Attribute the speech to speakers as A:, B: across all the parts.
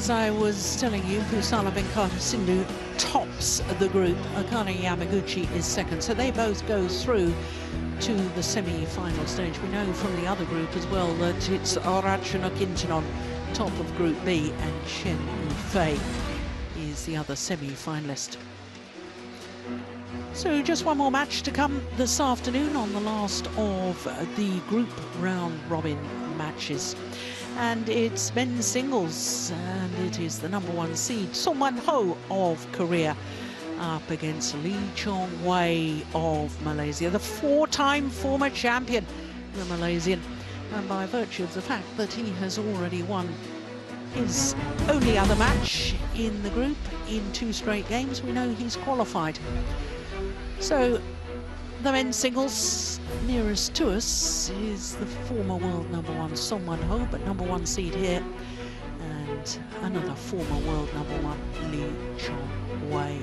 A: As I was telling you, Pusarla Venkata Sindhu tops the group. Akane Yamaguchi is second. So they both go through to the semi-final stage. We know from the other group as well that it's Ratchanok Intanon, top of Group B, and Chen Yufei is the other semi-finalist. So just one more match to come this afternoon on the last of the group round robin matches. And it's men's singles, and it is the number one seed, Song Ho of Korea, up against Lee Chong Wei of Malaysia, the four-time former champion, the Malaysian. And by virtue of the fact that he has already won his only other match in the group in two straight games, we know he's qualified. So the men's singles nearest to us is the former world number one Son Wan Ho, but number one seed here, and another former world number one Lee Chong Wei.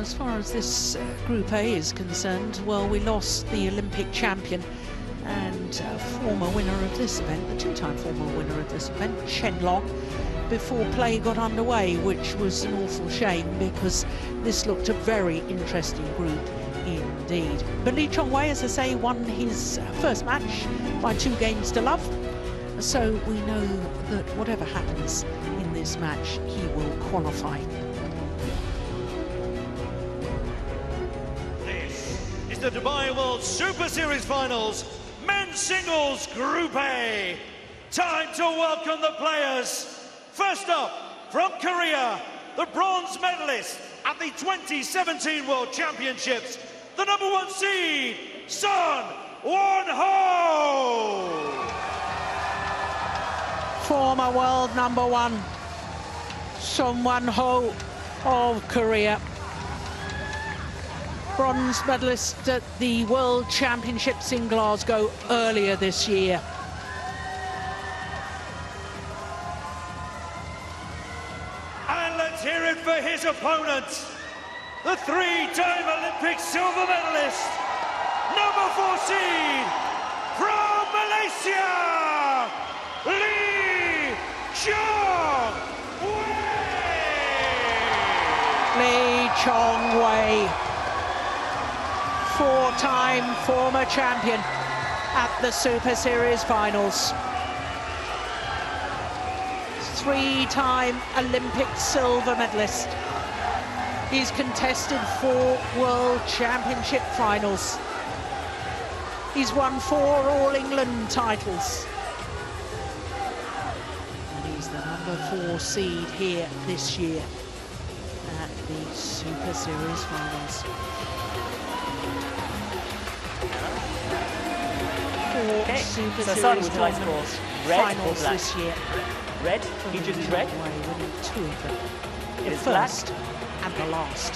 A: As far as this uh, Group A is concerned, well, we lost the Olympic champion and uh, former winner of this event, the two-time former winner of this event, Chen Long, before play got underway, which was an awful shame because this looked a very interesting group indeed. But Lee Chong Wei, as I say, won his first match by two games to love. So we know that whatever happens in this match, he will qualify.
B: This is the Dubai World Super Series Finals, men's singles Group A. Time to welcome the players. First up, from Korea, the bronze medalist at the 2017 World Championships, the number one seed, Son Wan Ho.
A: Former world number one, Son Wan Ho of Korea. Bronze medalist at the World Championships in Glasgow earlier this year.
B: For his opponent, the three-time Olympic silver medalist, number four seed, from Malaysia, Lee Chong Wei.
A: Lee Chong Wei, four-time former champion at the Super Series finals. Three-time Olympic silver medalist. He's contested four World Championship finals. He's won four All England titles. And he's the number four seed here this year at the Super Series finals. Four
C: Okay,
A: Super
C: so
A: Series
C: Son, would you like to call
A: tournaments
C: red or
A: finals this year.
C: Red, he chooses red.
A: Winning two of them.
C: It
A: The
C: is black.
A: first and the last.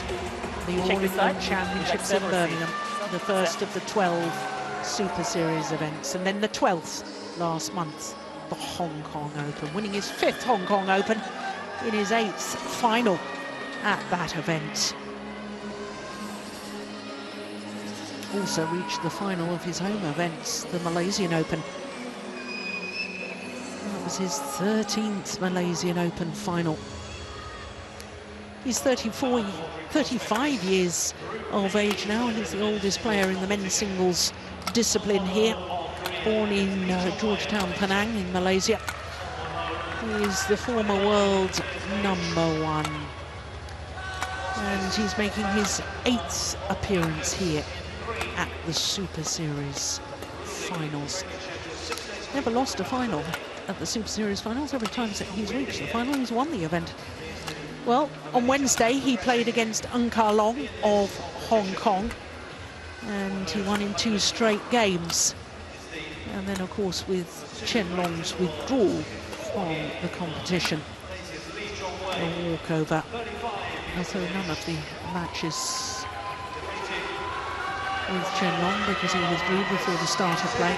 A: The All England. Championships in Birmingham, the first of the 12 Super Series events, and then the 12th last month, the Hong Kong Open, winning his fifth Hong Kong Open in his eighth final at that event. Also reached the final of his home events, the Malaysian Open. That was his 13th Malaysian Open final. He's 34, 35 years of age now, and he's the oldest player in the men's singles discipline here. Born in uh, Georgetown, Penang in Malaysia. He is the former world number one. And he's making his eighth appearance here at the Super Series finals. Never lost a final at the Super Series finals. Every time that he's reached the final, he's won the event. Well, on Wednesday, he played against Ng Ka Long of Hong Kong, and he won in two straight games. And then, of course, with Chen Long's withdrawal from the competition, a walkover. Although none of the matches with Chen Long because he withdrew before the start of play.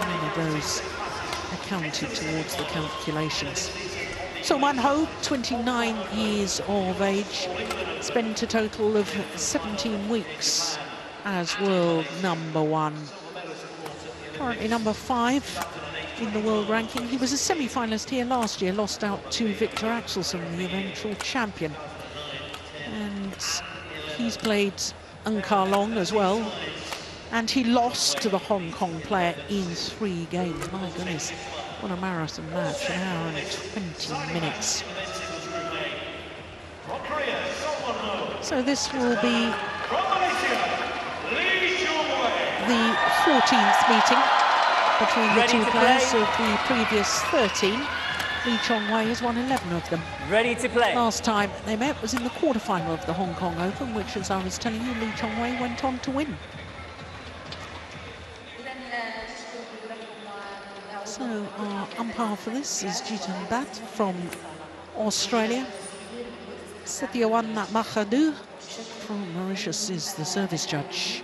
A: None of those accounted towards the calculations. Son Wan Ho, 29 years of age, spent a total of 17 weeks as world number one. currently number five in the world ranking. He was a semi-finalist here last year, lost out to Viktor Axelsen, the eventual champion. And he's played Ka Long as well. And he lost to the Hong Kong player in three games. My goodness, what a marathon match, an hour and 20 minutes. So this will be the 14th meeting between the
C: Ready
A: two players of the previous 13. Lee Chong Wei has won 11 of them.
C: Ready to play.
A: Last time they met was in the quarterfinal of the Hong Kong Open, which, as I was telling you, Lee Chong Wei went on to win. So our umpire for this is Jitan Bat from Australia. Satyawan Mahadu from Mauritius is the service judge.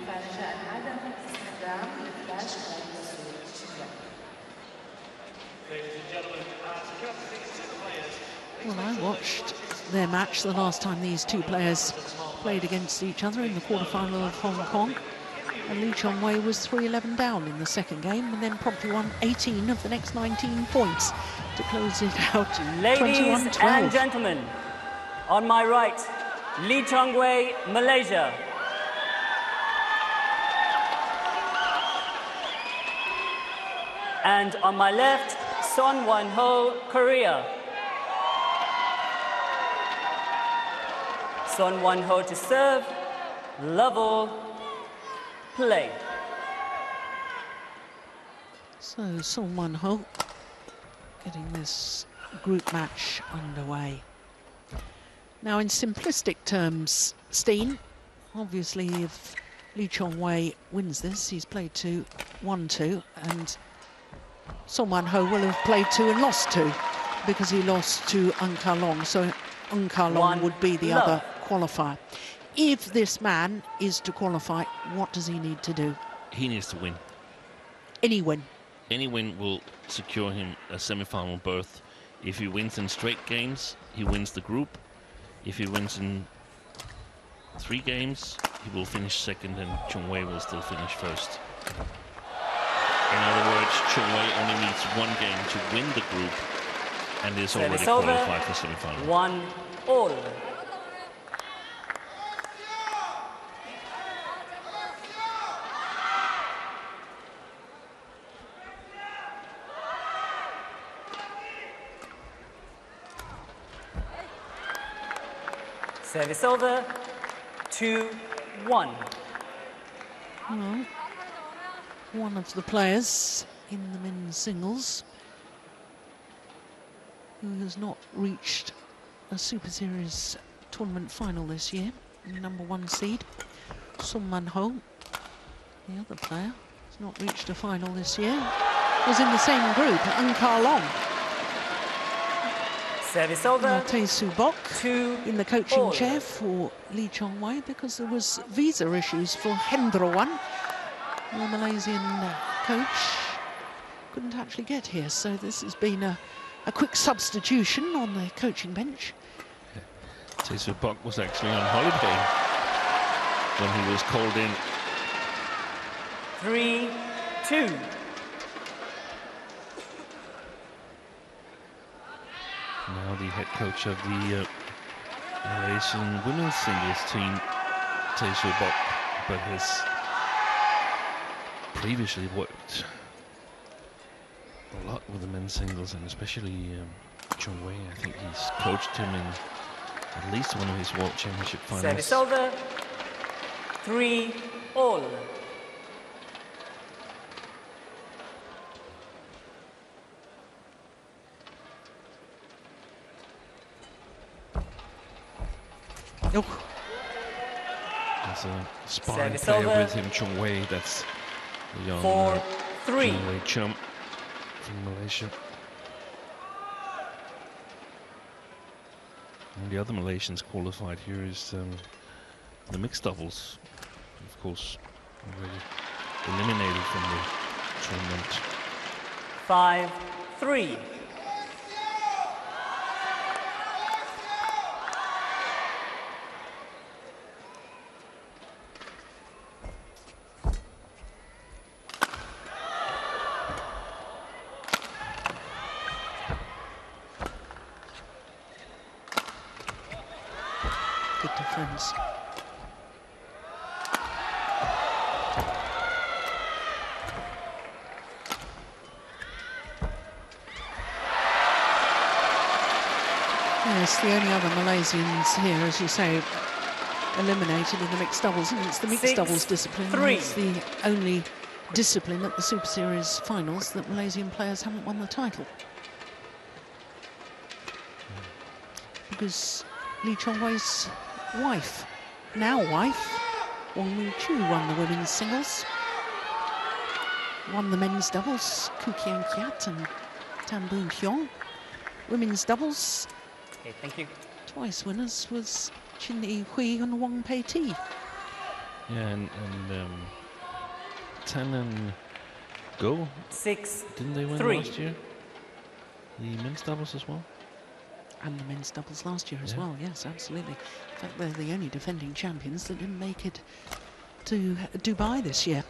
A: Well, I watched their match the last time these two players played against each other in the quarterfinal of Hong Kong. And Lee Chong Wei was 3-11 down in the second game and then promptly won 18 of the next 19 points to close it out
C: Ladies
A: 21-12.
C: and gentlemen, on my right, Lee Chong Wei, Malaysia. And on my left, Son Wan Ho, Korea. Son Wan Ho to serve, level, play.
A: So Son Wan Ho getting this group match underway. Now, in simplistic terms, Steen, obviously, if Lee Chong Wei wins this, he's played two, won two, and Son Wan Ho will have played two and lost two because he lost to Ng Ka Long. So Ng Ka Long
C: One
A: would be the
C: love.
A: other qualifier. If this man is to qualify, what does he need to do?
D: He needs to win.
A: Any win.
D: Any win will secure him a semi-final berth. If he wins in straight games, he wins the group. If he wins in three games, he will finish second and Chong Wei will still finish first. In other words, Chong Wei only needs one game to win the group and is already
C: Service over.
D: qualified for semi-final.
C: One all. Service over. Two, one.
A: Well, one of the players in the men's singles who has not reached a Super Series tournament final this year, number one seed, Son Wan Ho. The other player has not reached a final this year, was in the same group, Ka Long,
C: Service over.
A: Tey Seu Bock
C: Two
A: in the coaching
C: all.
A: chair for Lee Chong Wei because there was visa issues for Hendrawan, the Malaysian uh, coach. Couldn't actually get here, so this has been a, a quick substitution on the coaching bench.
D: Tey Seu Bock was actually on holiday when he was called in.
C: Three, two.
D: Now the head coach of the uh, Malaysian women's singles team, Tey Seu Bock, but has previously worked a lot with the men's singles and especially um, Chong Wei. I think he's coached him in at least one of his World Championship finals.
C: Service over. Three all.
D: There's a sparring
C: Service
D: player
C: over.
D: with him, Chung Wei. That's the young
C: Four,
D: uh,
C: three.
D: Chung Wei Chum from Malaysia. And the other Malaysians qualified here is um, the mixed doubles, of course, already eliminated from the tournament.
C: Five, three.
A: Good defence. Yes, the only other Malaysians here, as you say, eliminated in the mixed doubles, and it's the mixed
C: Six,
A: doubles discipline.
C: three.
A: It's the only discipline at the Super Series finals that Malaysian players haven't won the title. Because Lee Chong Wei's wife, now wife, Wong Mew Choo won the women's singles, won the men's doubles, Koo Kien Keat and Tan Boon Heong. Women's doubles,
C: Okay, thank you.
A: twice winners was Chin Eei Hui and Wong Pei Tty.
D: Yeah, and, and um, Tan and Goh,
C: Six,
D: didn't they win
C: Three.
D: last year? The men's doubles as well?
A: And the men's doubles last year as
D: Yeah.
A: well, yes, absolutely. In fact, they're the only defending champions that didn't make it to Dubai this year.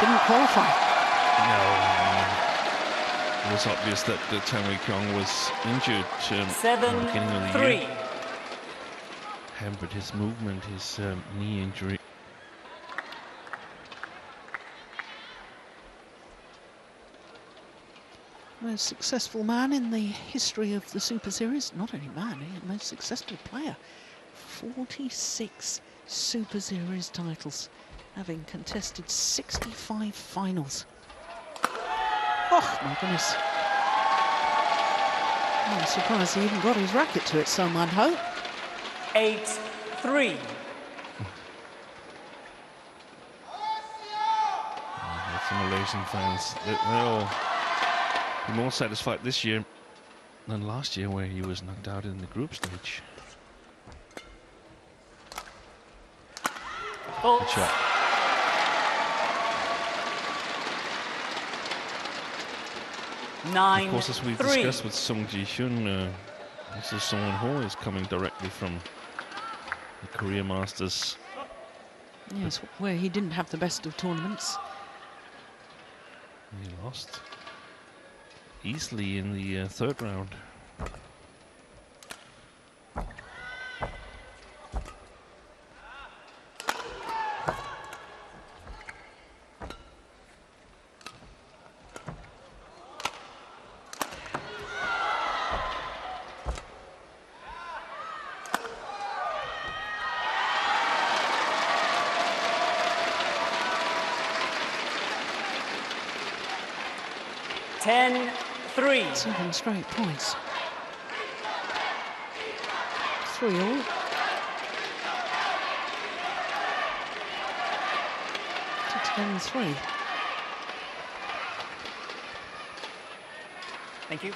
A: Didn't qualify.
D: No. It was obvious that the Tan Wee Kiong was injured um, at
C: seven,
D: the beginning of the
C: three.
D: year. Hampered his movement, his um, knee injury.
A: Most successful man in the history of the Super Series. Not only man, eh, most successful player. 46 Super Series titles, having contested 65 finals. Oh, my goodness. Oh, I'm surprised he even got his racket to it, some I'd hope.
C: Eight, three.
D: Oh, With the Malaysian fans, they- they'll be more satisfied this year than last year, where he was knocked out in the group stage.
C: Full.
D: Good shot.
C: Nine,
D: Of course, as we
C: three.
D: discussed with Sung Ji Hyun, uh, also Son Wan Ho is coming directly from the Korea Masters.
A: Yes, where he didn't have the best of tournaments.
D: He lost easily in the uh, third round.
C: Ten, three.
A: Seven straight points. Three all. To ten three.
C: Thank you.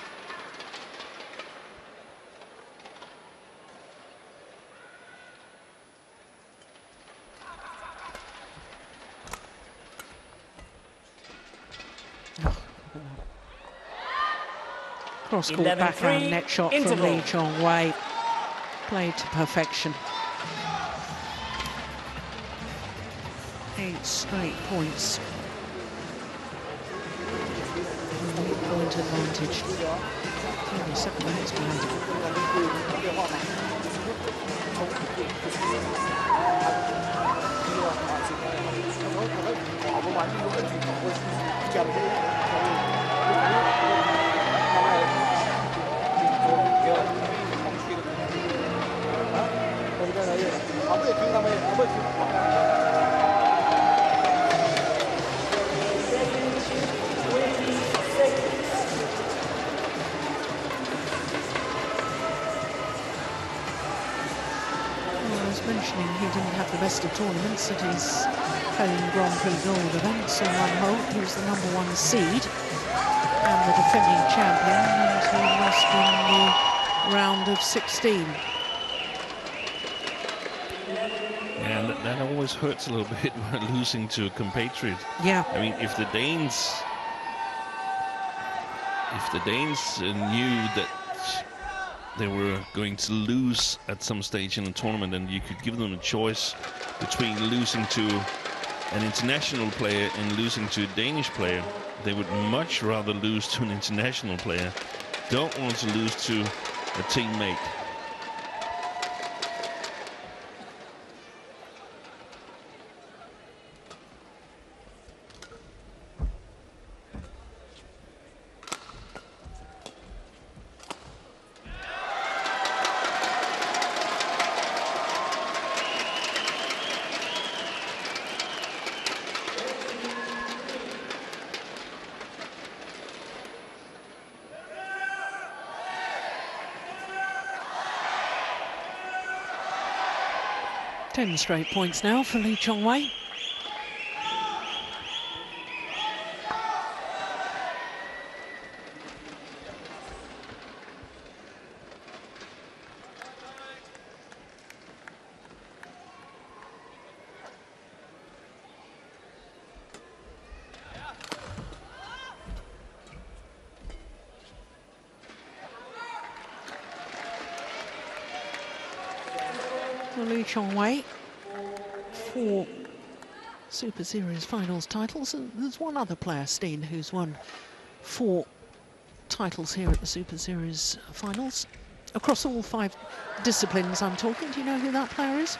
A: Cross court backhand net shot from. Lee Chong Wei. Played to perfection. Eight straight points. And eight point advantage. Only seven minutes behind. I was mentioning he didn't have the best of tournaments at his home Grand Prix Gold event. One Holt, who's the number one seed and the defending champion, and he lost in the round of 16.
D: And that, that always hurts a little bit when losing to a compatriot.
A: Yeah,
D: I mean, if the Danes, if the Danes uh, knew that they were going to lose at some stage in the tournament, and you could give them a choice between losing to an international player and losing to a Danish player, they would much rather lose to an international player. Don't want to lose to a teammate.
A: Straight points now for Lee Chong Wei. Lee Chong Wei, four Super Series finals titles. And there's one other player, Steen, who's won four titles here at the Super Series finals across all five disciplines I'm talking. Do you know who that player is?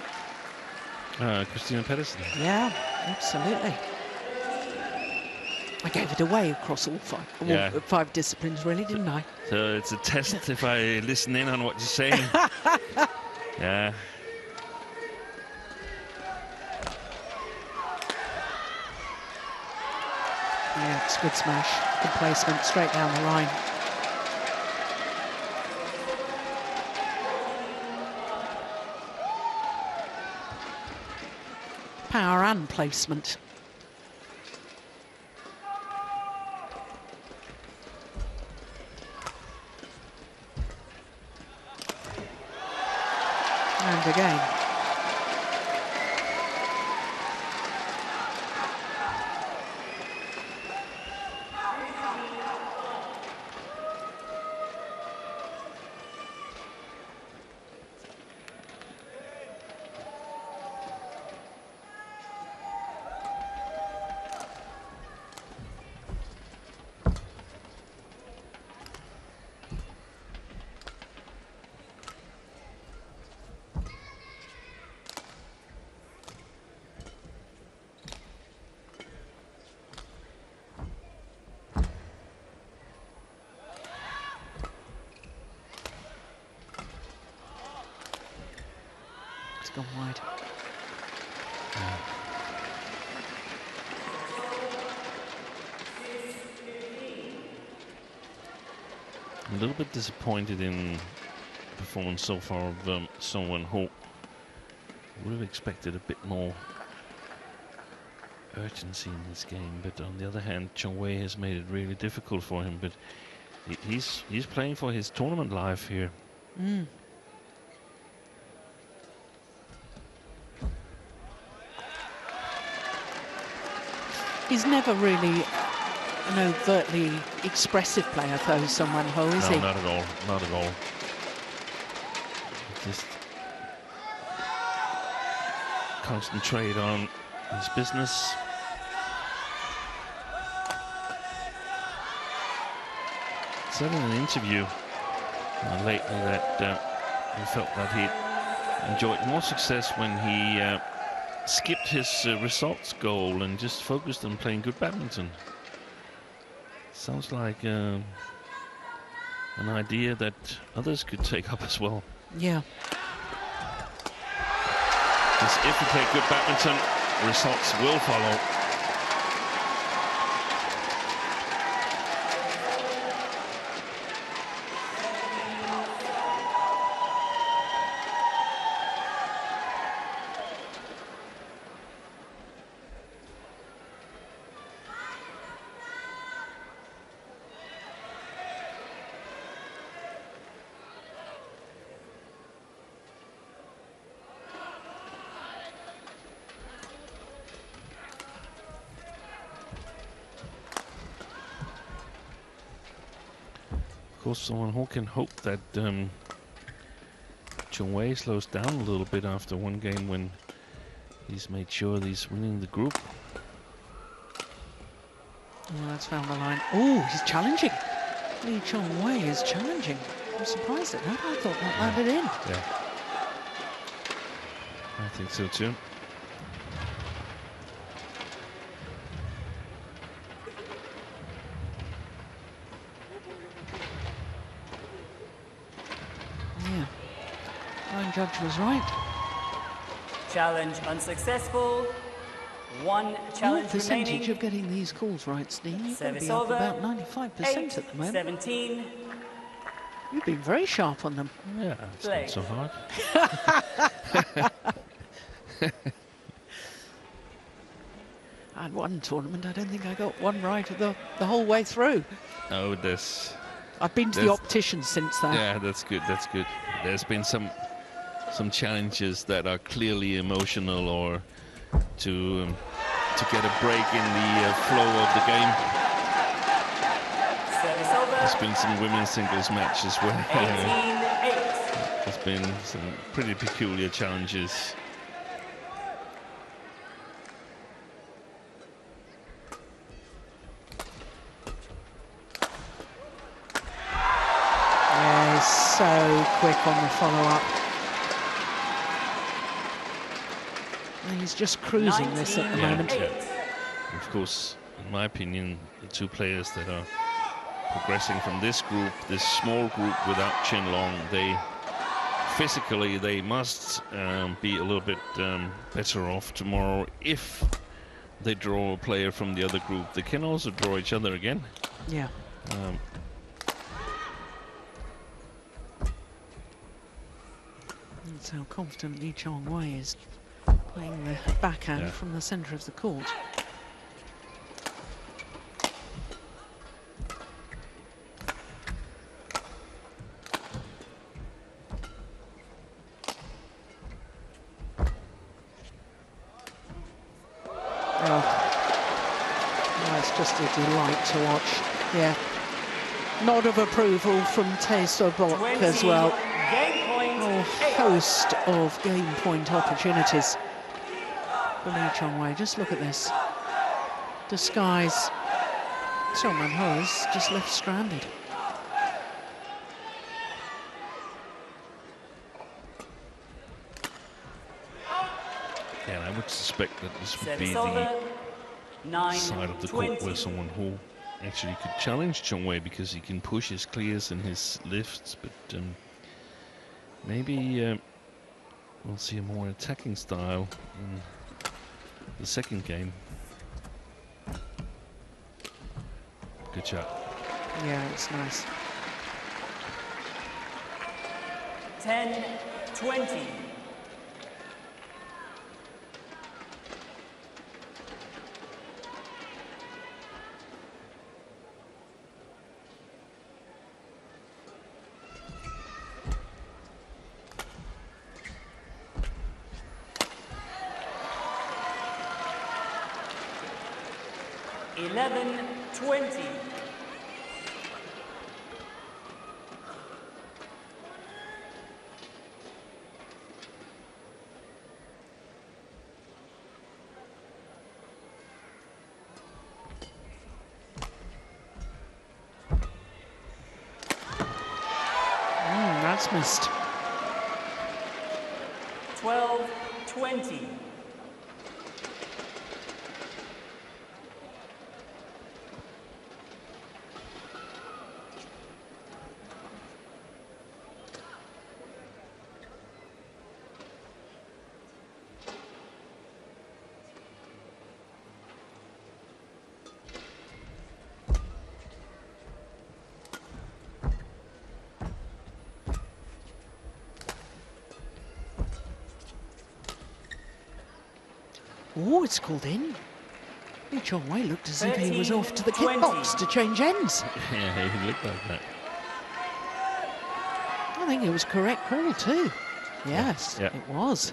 D: Uh, Christina Pedersen.
A: Yeah, absolutely. I gave it away across all five, all
D: Yeah.
A: five disciplines, really, didn't I?
D: So it's a test if I listen in on what you're saying. yeah.
A: Yeah, it's good smash. Good placement, straight down the line. Power and placement. And again. It's gone wide.
D: a little bit disappointed in performance so far of um, Son Wan Ho would have expected a bit more urgency in this game. But on the other hand, Chong Wei has made it really difficult for him. But he- he's he's playing for his tournament life here.
A: Mm. He's never really an overtly expressive player, though, Son Wan Ho, is
D: no,
A: he?
D: not at all. Not at all. Just concentrate on his business. Said in an interview uh, lately that uh, he felt that he enjoyed more success when he uh, skipped his uh, results goal and just focused on playing good badminton. Sounds like um, an idea that others could take up as well.
A: Yeah.
D: Because if you play good badminton, results will follow. Course, Son Wan Ho can hope that um, Chong Wei slows down a little bit after one game when he's made sure he's winning the group.
A: Oh, that's found the line. Oh, he's challenging. Lee Chong Wei is challenging. I'm surprised at that. I thought that landed in.
D: Yeah. I think so too.
A: Yeah. Line judge was right.
C: Challenge unsuccessful. One challenge
A: Your
C: challenge
A: percentage
C: remaining.
A: of getting these calls right, Steve, you've got to
C: Service
A: be up about 95%
C: Eight,
A: at the moment.
C: 17.
A: You've been very sharp on them.
D: Yeah, it's
C: Play.
D: not so hard.
A: I had one tournament, I don't think I got one right the, the whole way through.
D: Oh, there's
A: I've been to the
D: There's-
A: optician since then.
D: yeah, that's good. That's good. There's been some some challenges that are clearly emotional or to um, to get a break in the uh, flow of the game. There's been some women's singles matches where uh,
C: 18-8.
D: there's been some pretty peculiar challenges.
A: So quick on the follow-up. He's just cruising this at the
C: 19-8.
A: moment.
D: Of course, in my opinion, the two players that are progressing from this group, this small group without Chen Long, they physically they must um, be a little bit um, better off tomorrow if they draw a player from the other group. They can also draw each other again.
A: Yeah.
D: Um,
A: That's how confident Lee Chong Wei is playing the backhand
D: Yeah.
A: from the centre of the court. Oh. Oh, it's just a delight to watch. Yeah. Nod of approval from Tey Seu
C: Bock
A: as well.
C: Game point.
A: A oh,
C: eight.
A: host of game point opportunities for Lee Chong Wei. Just look at this. Disguise. Son Wan Ho is just left stranded.
D: and I would suspect that this would be the
C: 9
D: side of the court where Son Wan Ho actually could challenge Chong Wei because he can push his clears and his lifts, but um, maybe uh, we'll see a more attacking style in the second game. Good shot.
A: Yeah, it's nice.
C: 10 20.
A: Mm, that's missed.
C: 12 20.
A: Oh, it's called in. Lee Chong Wei looked as if he was off to the
C: 20.
A: kickbox to change ends.
D: yeah, he looked like that.
A: I think it was correct call too. Yes,
D: Yeah.
A: it was.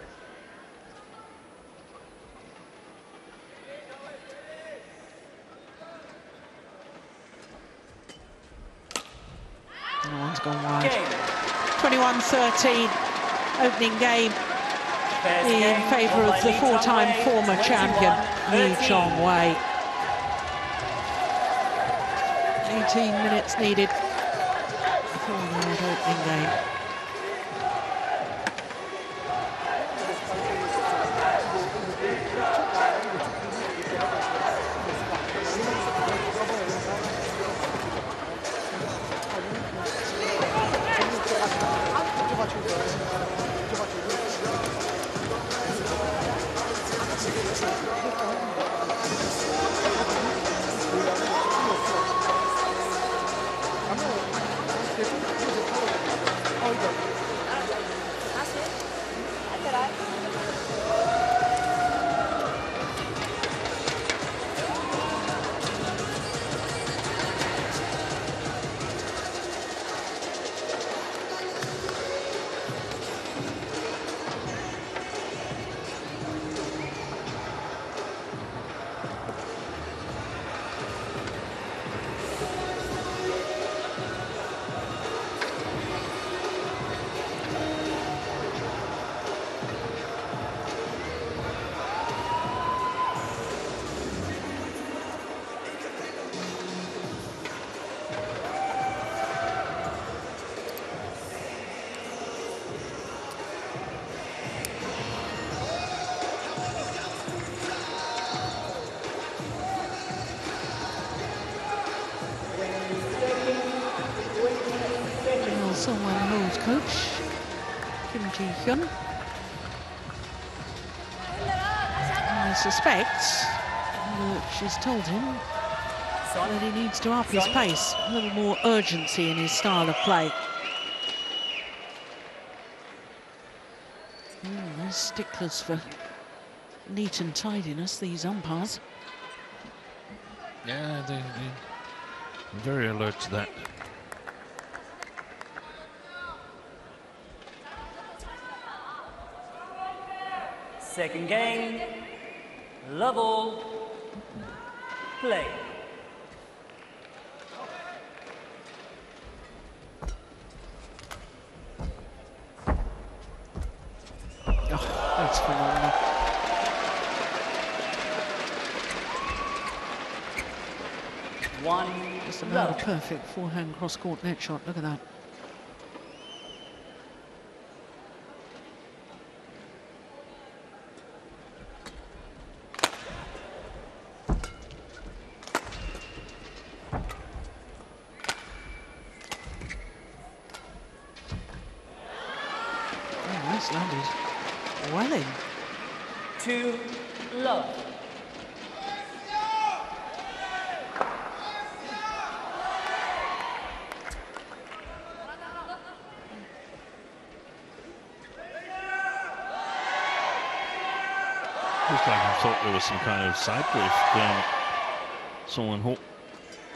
A: No one's gone wide.
C: Game.
A: 21-13 opening game
C: First
A: in favour of the four-time former champion Lee
C: 21-13.
A: Chong Wei. 18 minutes needed for that opening game. I suspect that she's told him that he needs to up his pace, a little more urgency in his style of play. Mm, they're sticklers for neat and tidiness, these umpires.
D: Yeah, they, they very alert to that.
C: Second game, level, play.
A: Oh, that's phenomenal.
C: One,
A: Just about a perfect forehand cross-court net shot. Look at that. Oh, nice landed. Well in.
C: Two, love.
D: Looks like I thought there was some kind of side drift. Someone hope.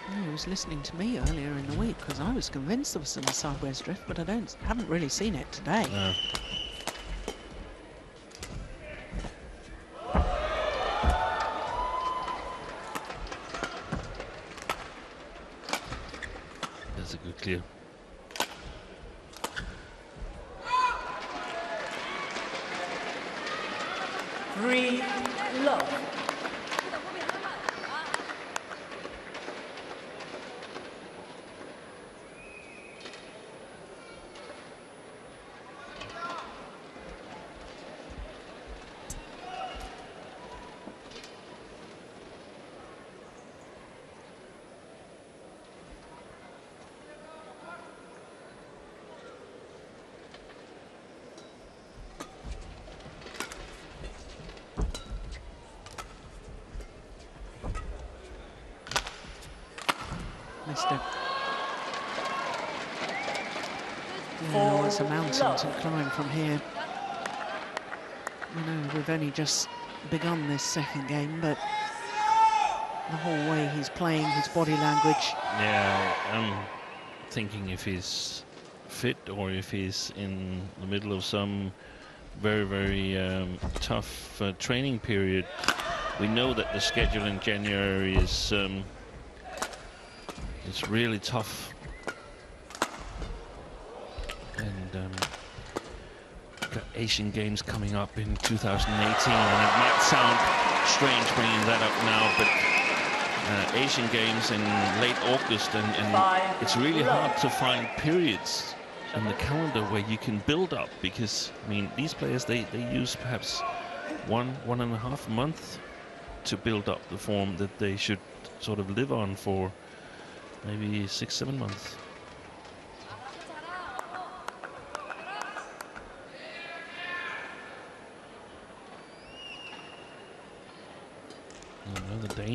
A: Oh, he was listening to me earlier in the week because I was convinced there was some sideways drift, but I don't haven't really seen it today.
D: Uh, that's a good clear.
C: Three, love.
A: Missed it. Yeah,
C: Four
A: it's a mountain to climb from here. I know we've only just begun this second game, but the whole way he's playing, his body language,
D: Yeah, I'm thinking if he's fit or if he's in the middle of some very, very um, tough uh, training period. We know that the schedule in January is um, it's really tough, Asian Games coming up in 2018, and it might sound strange bringing that up now, but uh, Asian Games in late August, and, and it's really hard to find periods in the calendar where you can build up because I mean these players they, they use perhaps one one and a half month to build up the form that they should sort of live on for maybe six seven months.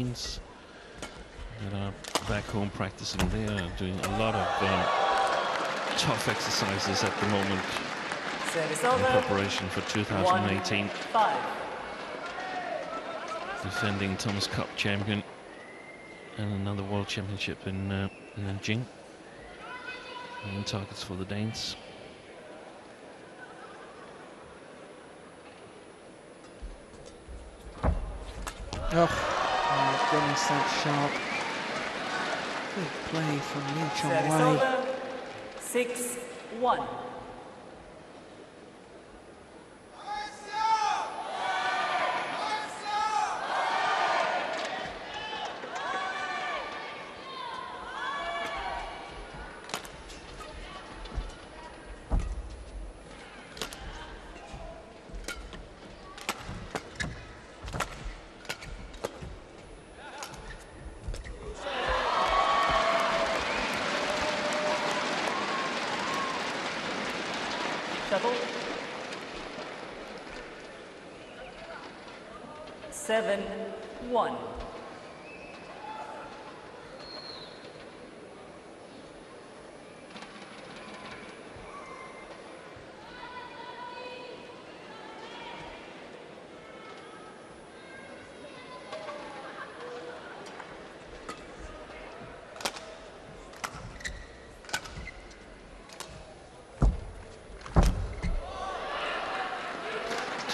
D: You know, the Danes that are back home practicing, they are doing a lot of um, tough exercises at the moment
C: Service
D: in
C: over.
D: preparation for 2018.
C: One, five.
D: Defending Thomas Cup champion and another world championship in uh, Nanjing. Main targets for the Danes.
A: Oh, my goodness, that's sharp. Good play from Lee Chong Wei.
C: Six, one.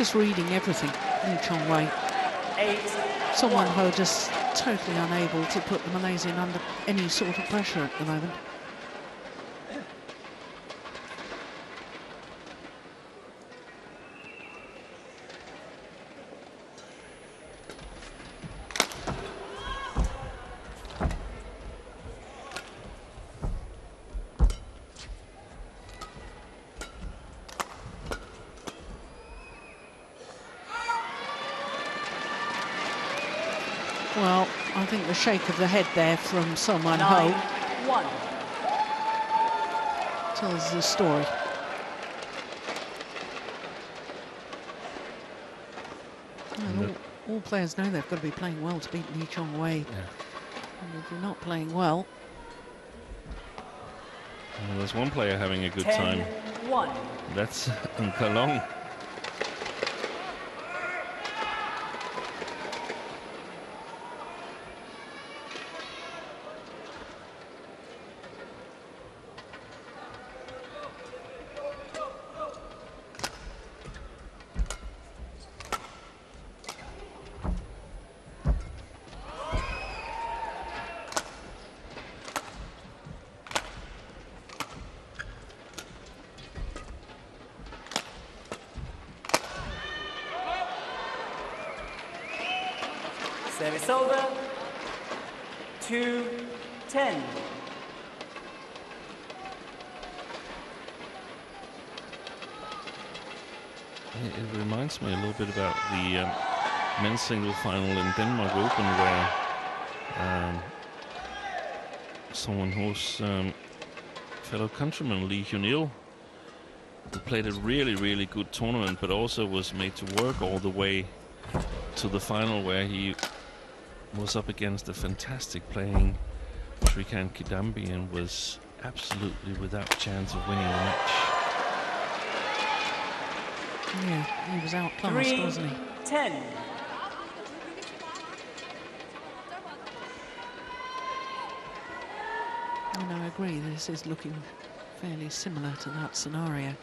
A: Just reading everything, Lee Chong Wei.
C: Eight,
A: Someone
C: one.
A: who are just totally unable to put the Malaysian under any sort of pressure at the moment. Well, I think the shake of the head there from someone
C: Nine,
A: Ho
C: one.
A: tells the story. Well, all, all players know they've got to be playing well to beat Lee Chong Wei. And if you're not playing well,
D: Well, there's one player having a good
C: Ten,
D: time.
C: one.
D: That's Ka Long.
C: Service over. Two, ten.
D: It, it reminds me a little bit about the um, men's single final in Denmark Open where um, Son Wan Ho's um, fellow countryman Lee Hyun-il who played a really really good tournament but also was made to work all the way to the final where he was up against a fantastic playing Srikanth Kidambi and was absolutely without chance of winning the match.
A: Yeah, he was outclassed,
C: Three,
A: wasn't he?
C: ten.
A: And I agree, this is looking fairly similar to that scenario.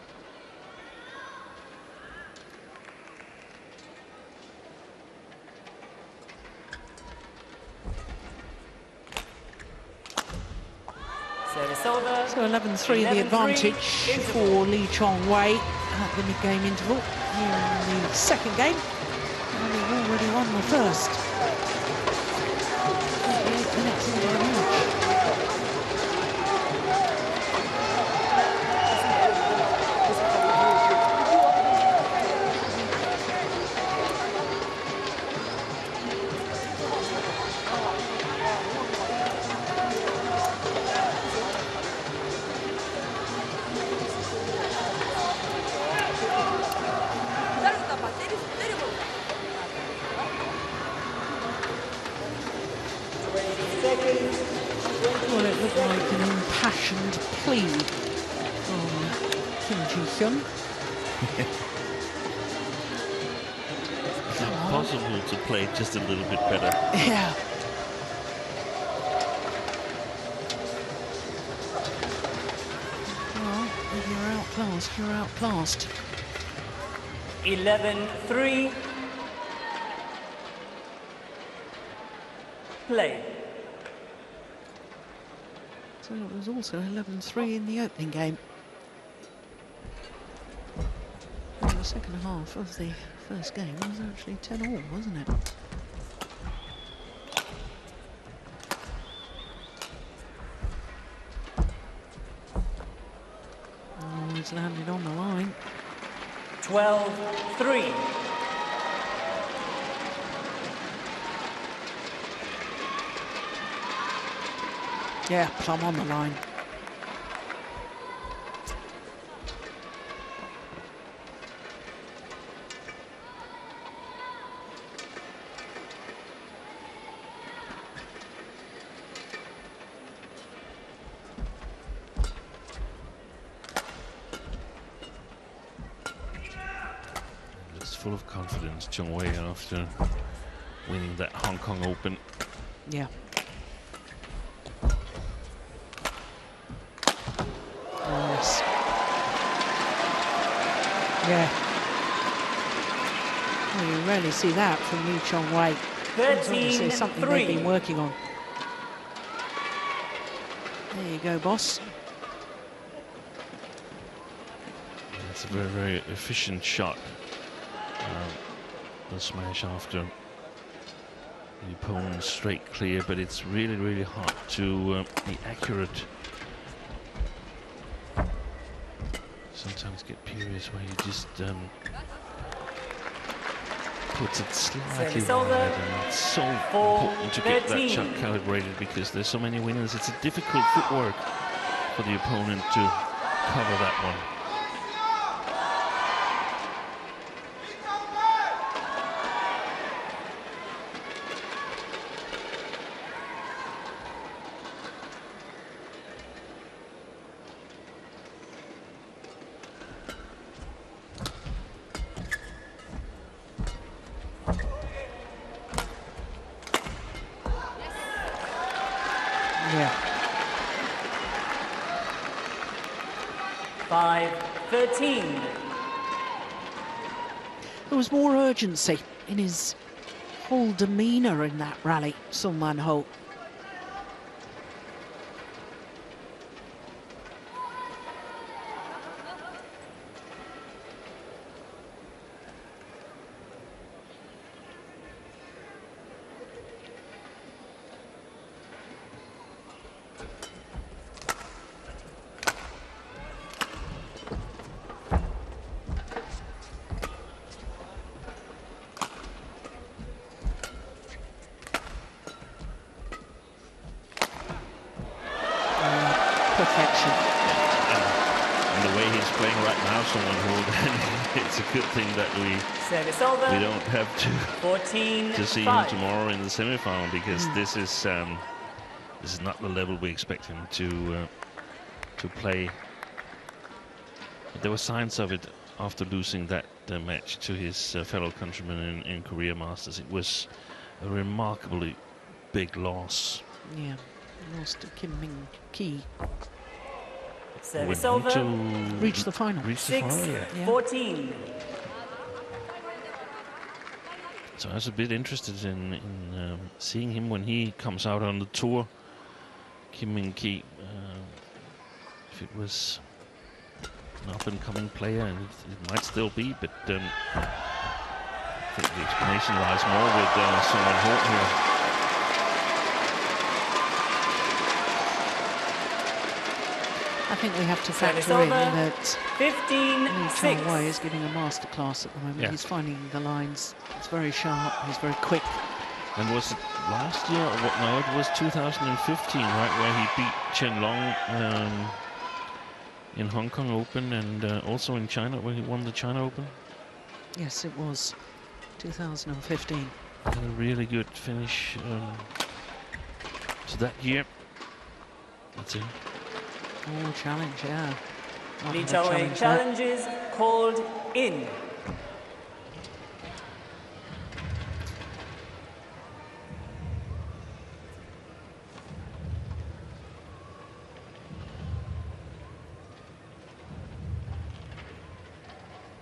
A: So 11-3 the advantage for Lee Chong Wei at the mid-game interval here in the second game. And they've already won the first. Like an impassioned plea from Kim Ji-hyun.
D: Is it possible to play just a little bit better?
A: Yeah. Well, if you're outclassed, you're outclassed.
C: 11 3. Play.
A: So it was also 11-3 in the opening game. And the second half of the first game was actually 10 all, wasn't it? Oh, it's landed on the line.
C: 12
A: Yeah, plum on the line.
D: It's full of confidence, Chong Wei, after winning that Hong Kong Open.
A: Yeah. Well, see that from Lee Chong Wei. Obviously
C: 13
A: something they've been working on. There you go, boss.
D: It's a very, very efficient shot. Um, the smash after the opponent's straight clear, but it's really, really hard to uh, be accurate. Sometimes get periods where you just um, puts it slightly
C: Service
D: wide,
C: over.
D: and it's so important to get that shot calibrated because there's so many winners. It's a difficult footwork for the opponent to cover that one.
A: Urgency in his whole demeanour in that rally, Son Wan Ho.
D: We
C: Service over.
D: we don't have to
C: 14
D: to see him tomorrow in the semi-final because this is um, this is not the level we expect him to uh, to play. But there were signs of it after losing that uh, match to his uh, fellow countryman in, in Korea Masters. It was a remarkably big loss.
A: Yeah. Lost to Kim Min Ki.
C: Service
D: Went on
C: over.
D: to
A: Reach the final.
D: reach the
C: 6
D: final, yeah.
A: Yeah.
C: 14.
D: So I was a bit interested in, in um, seeing him when he comes out on the tour. Kim Min Ki, uh, if it was an up and coming player, and it, it might still be, but um, I think the explanation lies more with uh, someone here.
A: I think we have to factor in that
C: 15
A: Lee Chong
C: 6.
A: Wei is giving a masterclass at the moment.
D: Yeah.
A: He's finding the lines. He's very sharp. He's very quick.
D: And was it last year? Or what? No, it was 2015, right, where he beat Chen Long um, in Hong Kong Open and uh, also in China, where he won the China Open.
A: Yes, it was 2015.
D: Had a really good finish um, to that year. That's it.
A: Oh, challenge, yeah. Oh, Not
C: Lee
A: had a
C: Chong Wei
A: challenge there.
C: challenges called in.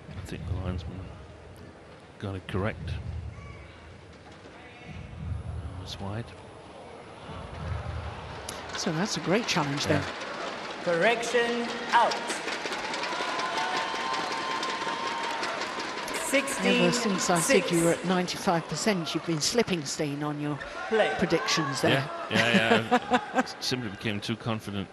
D: I think the linesman got it correct. It's wide.
A: So that's a great challenge then.
C: Correction out. 16
A: Ever since I said you were at 95%, you've been slipping, Steen, on your
C: play.
A: predictions there.
D: Yeah, yeah, yeah. Simply became too confident.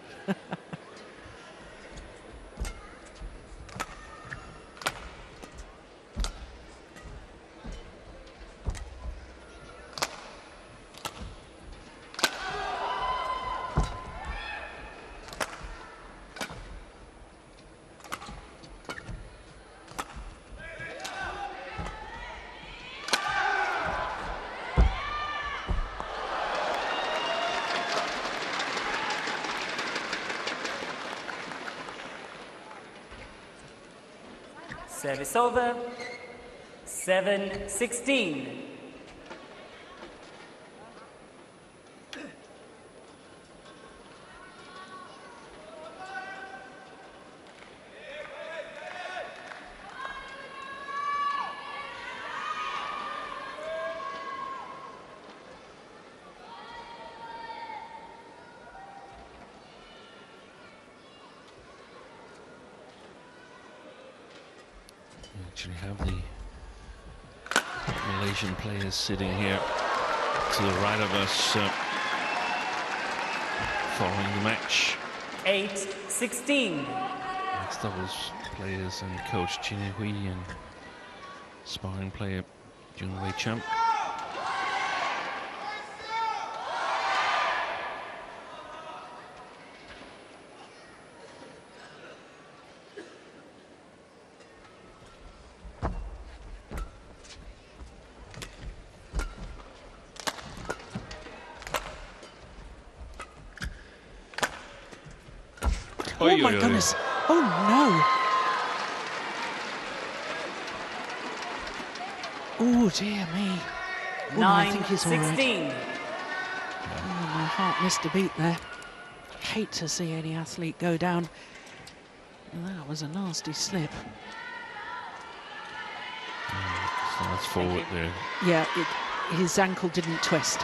C: Service over. 7 16.
D: We actually have the Malaysian players sitting here to the right of us uh, following the match.
C: 8 16.
D: Mixed doubles players and coach Chin Hui and sparring player Jung Wei Champ.
A: Oh
D: Oi,
A: my
D: oi, oi.
A: goodness. Oh no. Oh Oh, dear me. Oh, I
C: 9
A: think he's all right.
C: 16.
A: Oh, my heart missed a beat there. Hate to see any athlete go down. That was a nasty slip.
D: Mm, Starts forward there.
A: Yeah, it, his ankle didn't twist.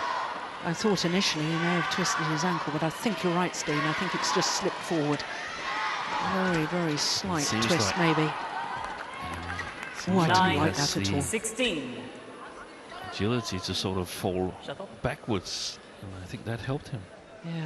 A: I thought initially he may have twisted his ankle, but I think you're right, Steen. I think it's just slipped forward. Very, very slight twist,
D: like-
A: maybe.
D: Mm, seems
A: Oh, I
D: like
A: didn't like that at all.
C: 16.
D: Agility to sort of fall backwards, and I think that helped him.
A: Yeah.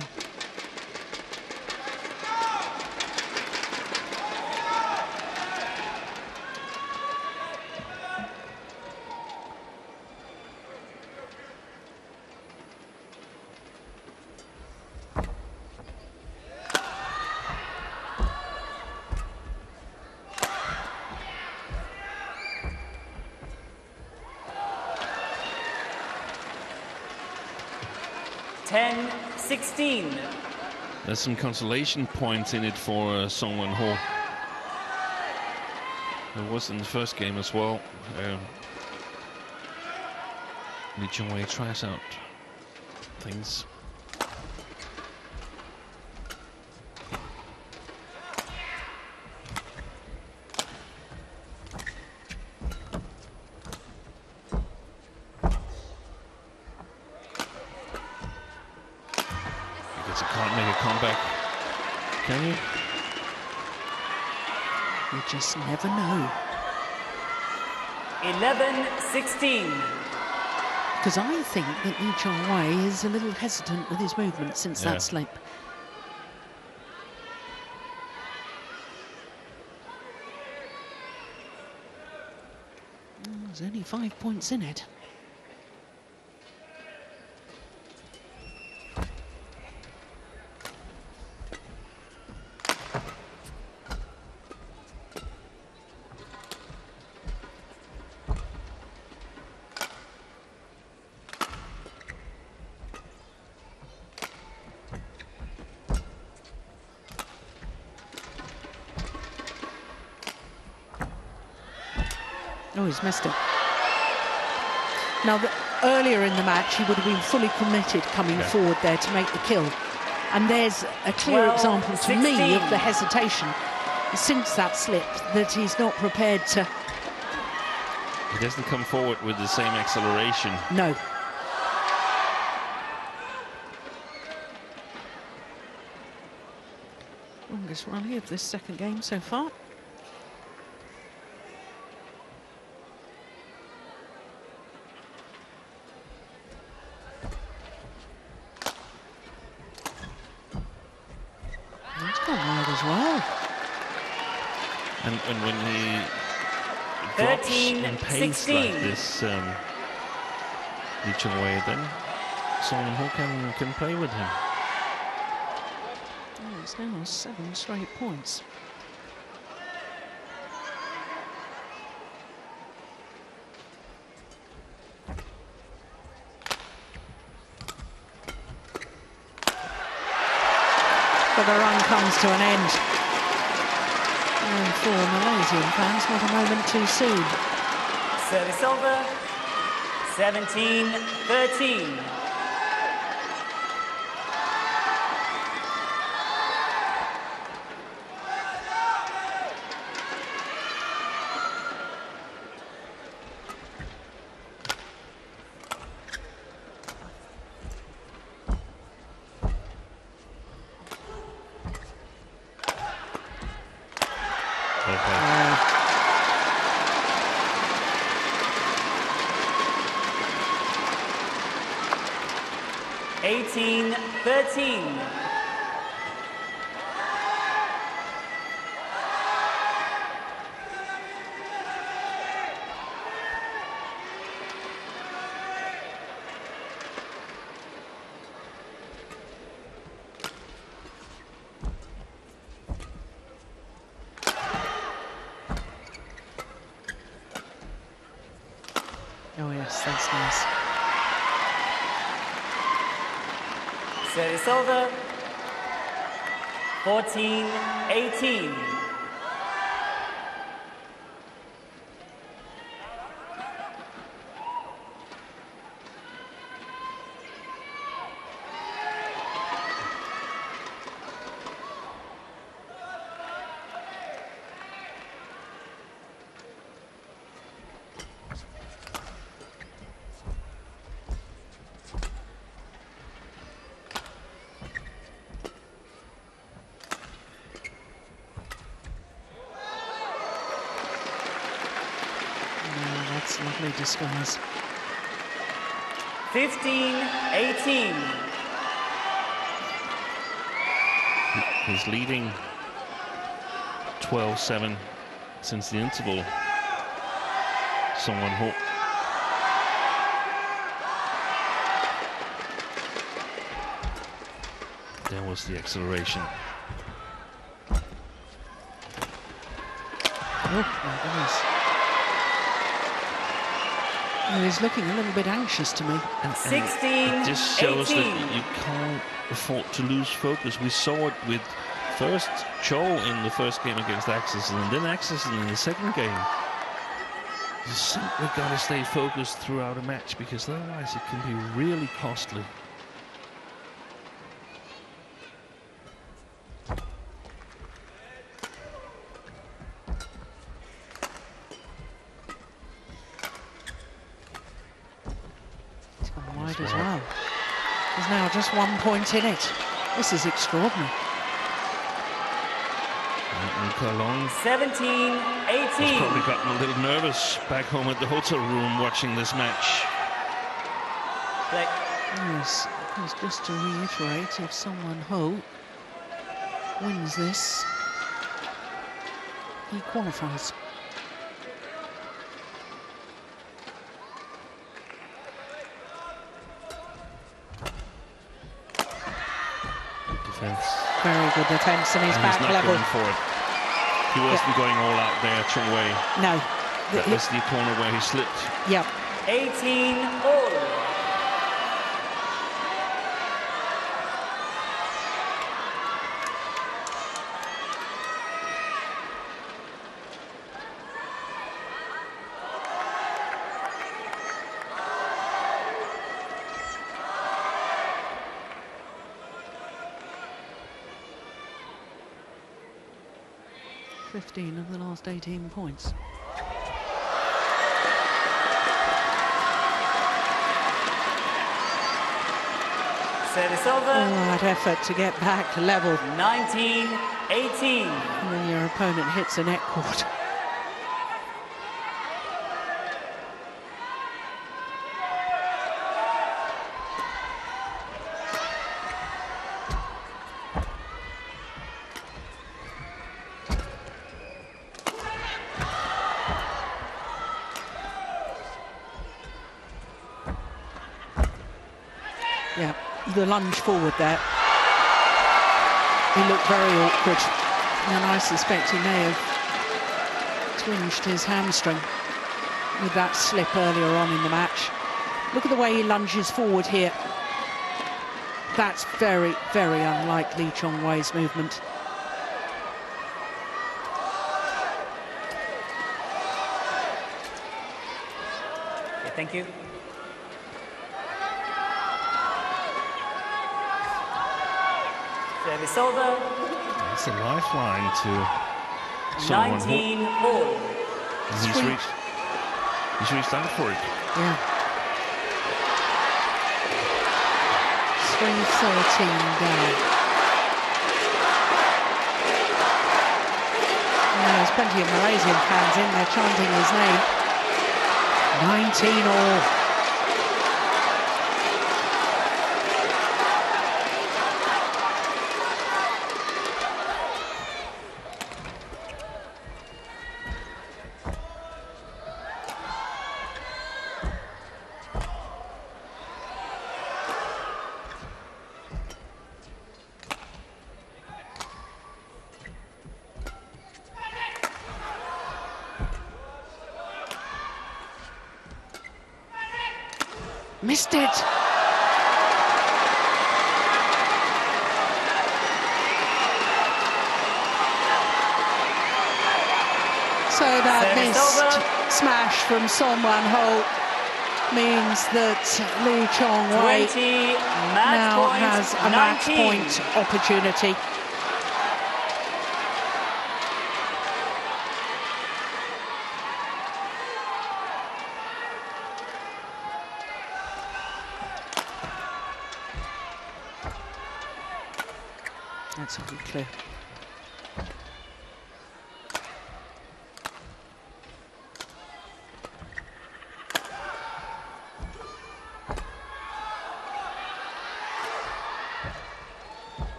C: Ten, 16.
D: There's some consolation points in it for uh, Son Wan Ho. There was in the first game as well. Um, Lee Chong Wei tries out things. I guess I can't make a comeback. Can you?
A: You just never know.
C: 11, 16.
A: Because I think that Lee Chong Wei is a little hesitant with his movement since
D: Yeah.
A: that slip. Oh, There's only five points in it. He's missed it. Now, the, earlier in the match, he would have been fully committed coming
D: Yeah.
A: forward there to make the kill. And there's a clear
C: Well,
A: example to me of the hesitation since that slip that he's not prepared to.
D: He doesn't come forward with the same acceleration.
A: No. Longest rally of this second game so far. He's gone wide as well.
D: And, and when he drops
C: 13,
D: in pace like
C: 16.
D: This, um, Lee Chong Wei, then Wan Ho can, can play with him.
A: Oh, it's now seven straight points. But the run comes to an end. And for Malaysian fans, not a moment too soon.
C: Service over. 17 13. 13. 14 18.
A: No, that's lovely disguise.
C: 15 18.
D: He's leading 12-7 since the interval. Someone hope. There was the acceleration.
A: Oh my goodness. Oh, he's looking a little bit anxious to me.
D: And, and
C: 16,
D: it just shows
C: 18.
D: that you can't afford to lose focus. We saw it with first Cho in the first game against Axis, and then Axis in the second game. You simply got to stay focused throughout a match because otherwise it can be really costly.
A: Just one point in it. This is extraordinary.
D: And Ka Long
C: 17
D: has
C: 18.
D: probably gotten a little nervous back home at the hotel room watching this match.
C: Like,
A: Yes, because just to reiterate, if Son Wan Ho wins this, he qualifies.
D: Defense.
A: Very good defence, and he's
D: And
A: back
D: he's not
A: level.
D: going for it. He wasn't going all out there, Chong Wei.
A: No.
D: That
A: He-
D: was the corner where he slipped.
A: Yep.
C: 18 all.
A: Fifteen of the last eighteen points.
C: Service
A: All
C: over.
A: that effort to get back to level
C: 19 18.
A: And then your opponent hits a net court. Yeah, the lunge forward there. He looked very awkward, and I suspect he may have twinged his hamstring with that slip earlier on in the match. Look at the way he lunges forward here. That's very, very unlike Lee Chong Wei's movement.
C: thank you. Service over.
D: It's a lifeline to Son Wan Ho
C: 19 all.
D: he's
A: Sweet.
D: reached. He's reached out for it.
A: Yeah. 313 down. And oh, there's plenty of Malaysian fans in there chanting his name. 19 all. Missed it. So that
C: Service
A: missed
C: over.
A: smash from Son Wan Ho means that Lee Chong Wei now has a match point opportunity. That's all clear.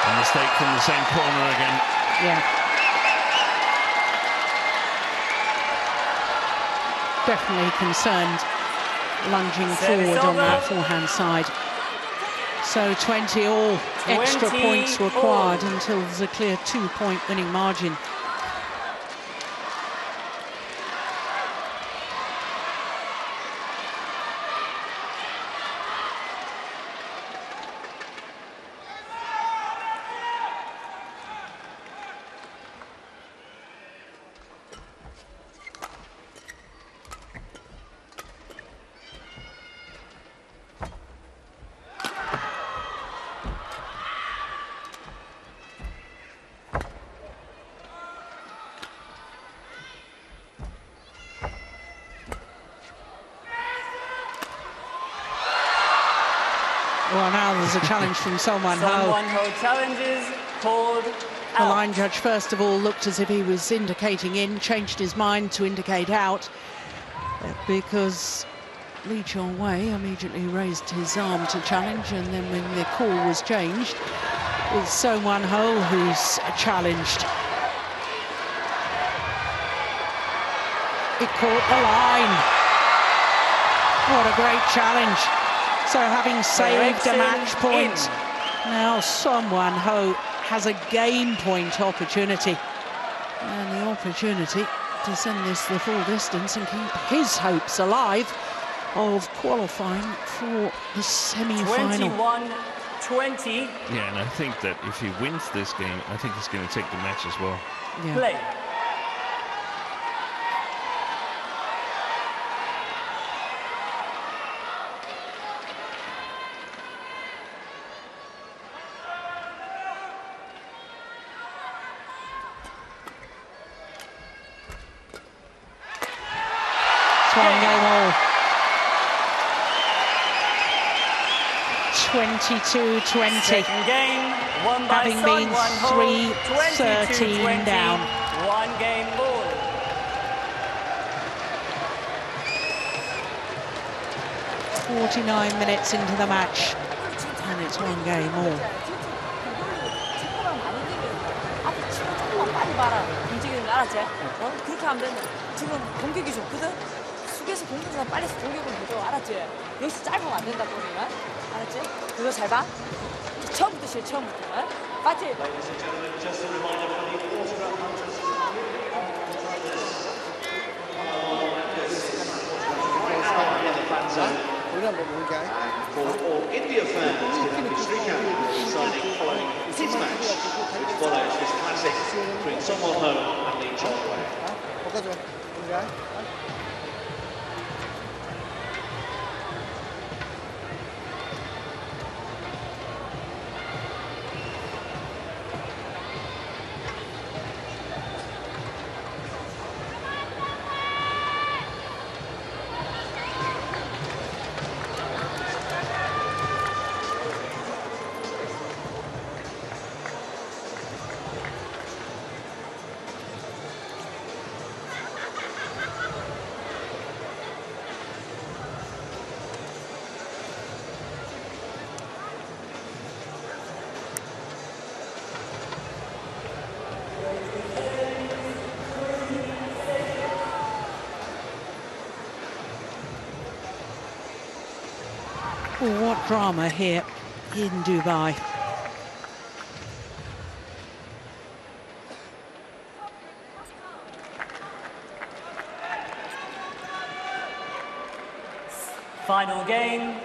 D: A mistake from the same corner again.
A: Yeah. Definitely concerned lunging
C: Service
A: forward on that forehand side. So 20 all, extra
C: 20
A: points
C: all.
A: required until there's a clear two-point winning margin. Well, now there's a challenge from Son Wan Ho.
C: Someone who challenges called
A: The line judge, first of all, looked as if he was indicating in, changed his mind to indicate out, because Lee Chong Wei immediately raised his arm to challenge, and then when the call was changed, it's Son Wan Ho who's challenged. It caught the line. What a great challenge. So having saved a match point,
C: in.
A: now Son Wan Ho has a game point opportunity. And the opportunity to send this the full distance and keep his hopes alive of qualifying for the semi-final.
C: 21 20
D: Yeah, and I think that if he wins this game, I think he's going to take the match as well.
A: Yeah.
C: play.
A: It's one game all. 22-20.
C: Game won by
A: Having
C: Son
A: been
C: Wan Ho,
A: 3-13 down.
C: One game all.
A: Forty-nine minutes into the match, and it's one game all.
E: 역시 공중사 빨리 돌리고 보죠. 알았지? 역시 짧으면 안 된다, 돈이는. 알았지? 그거 잘 봐. 처음부터 싫어, 처음부터. 어? 맞지? Remember one guy.
F: For all India fans to have his recap signing following his match, which follows his classic between Song Ho and Lee Chong Wei.
A: Drama here in Dubai.
C: Final game,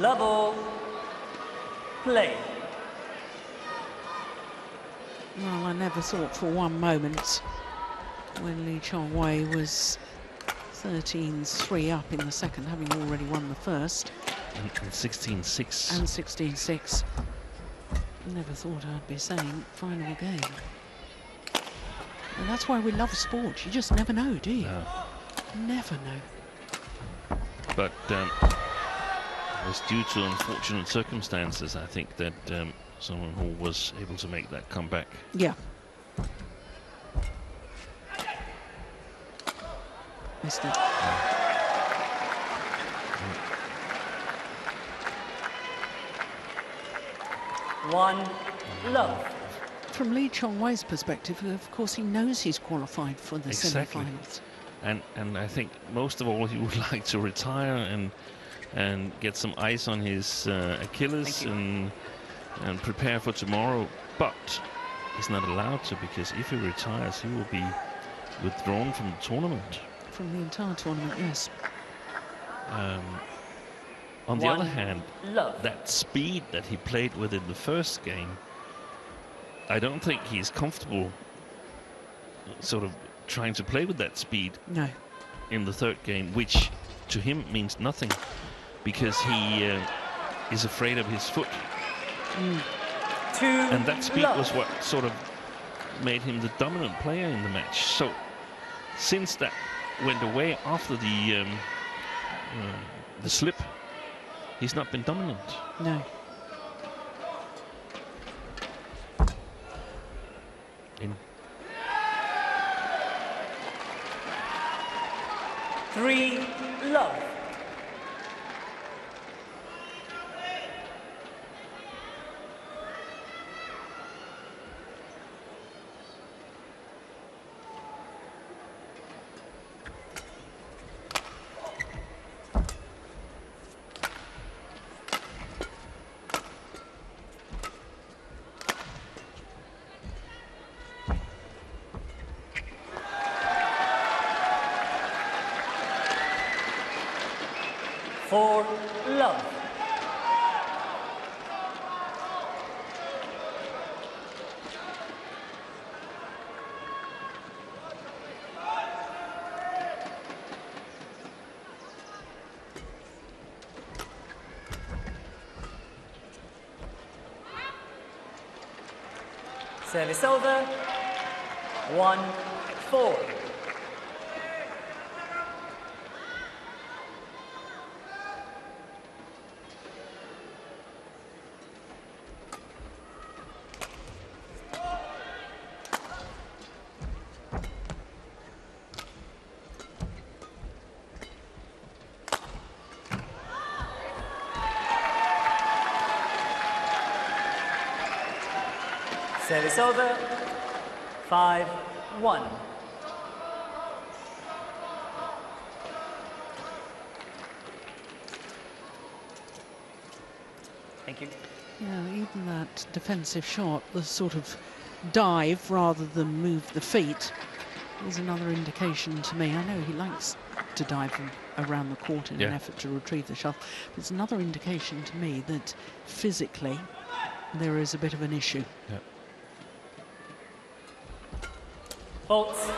C: level, play.
A: Well, I never thought for one moment when Lee Chong Wei was 13-3 up in the second, having already won the first,
D: And 16-6.
A: and 16-6. Never thought I'd be saying final game. And that's why we love sport. You just never know, do you?
D: No.
A: Never know.
D: But um, it was due to unfortunate circumstances, I think, that um, Son Wan Ho was able to make that comeback.
A: Yeah. Missed it.
C: One, love.
A: From Lee Chong Wei's perspective, of course, he knows he's qualified for the
D: Exactly.
A: semi-finals.
D: And and I think most of all he would like to retire and and get some ice on his uh, Achilles and and prepare for tomorrow. But he's not allowed to because if he retires, he will be withdrawn from the tournament.
A: From the entire tournament, yes.
D: Um, on the other hand,
C: love.
D: that speed that he played with in the first game, I don't think he's comfortable sort of trying to play with that speed
A: No.
D: in the third game, which to him means nothing because he uh, is afraid of his foot.
C: Two,
D: And that speed
C: love.
D: was what sort of made him the dominant player in the match. So since that went away after the um, uh, the slip, he's not been dominant.
A: No.
D: In
C: Three, love. Four, love. Service over. One, four. Service over. Five, one. Thank you.
A: Yeah, even that defensive shot, the sort of dive rather than move the feet, is another indication to me. I know he likes to dive around the court in an effort to retrieve the shot, but it's another indication to me that physically there is a bit of an issue.
C: bolts.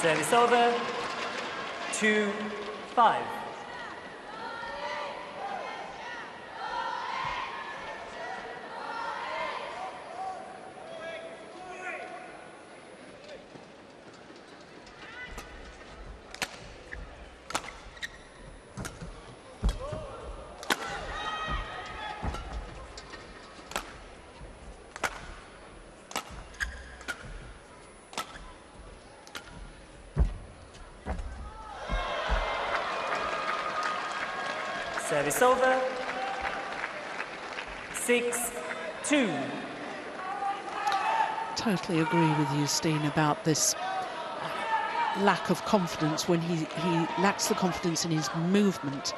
C: Service over, two, five. Service over. Six, two.
A: Totally agree with you, Steen, about this lack of confidence. When he, he lacks the confidence in his movement,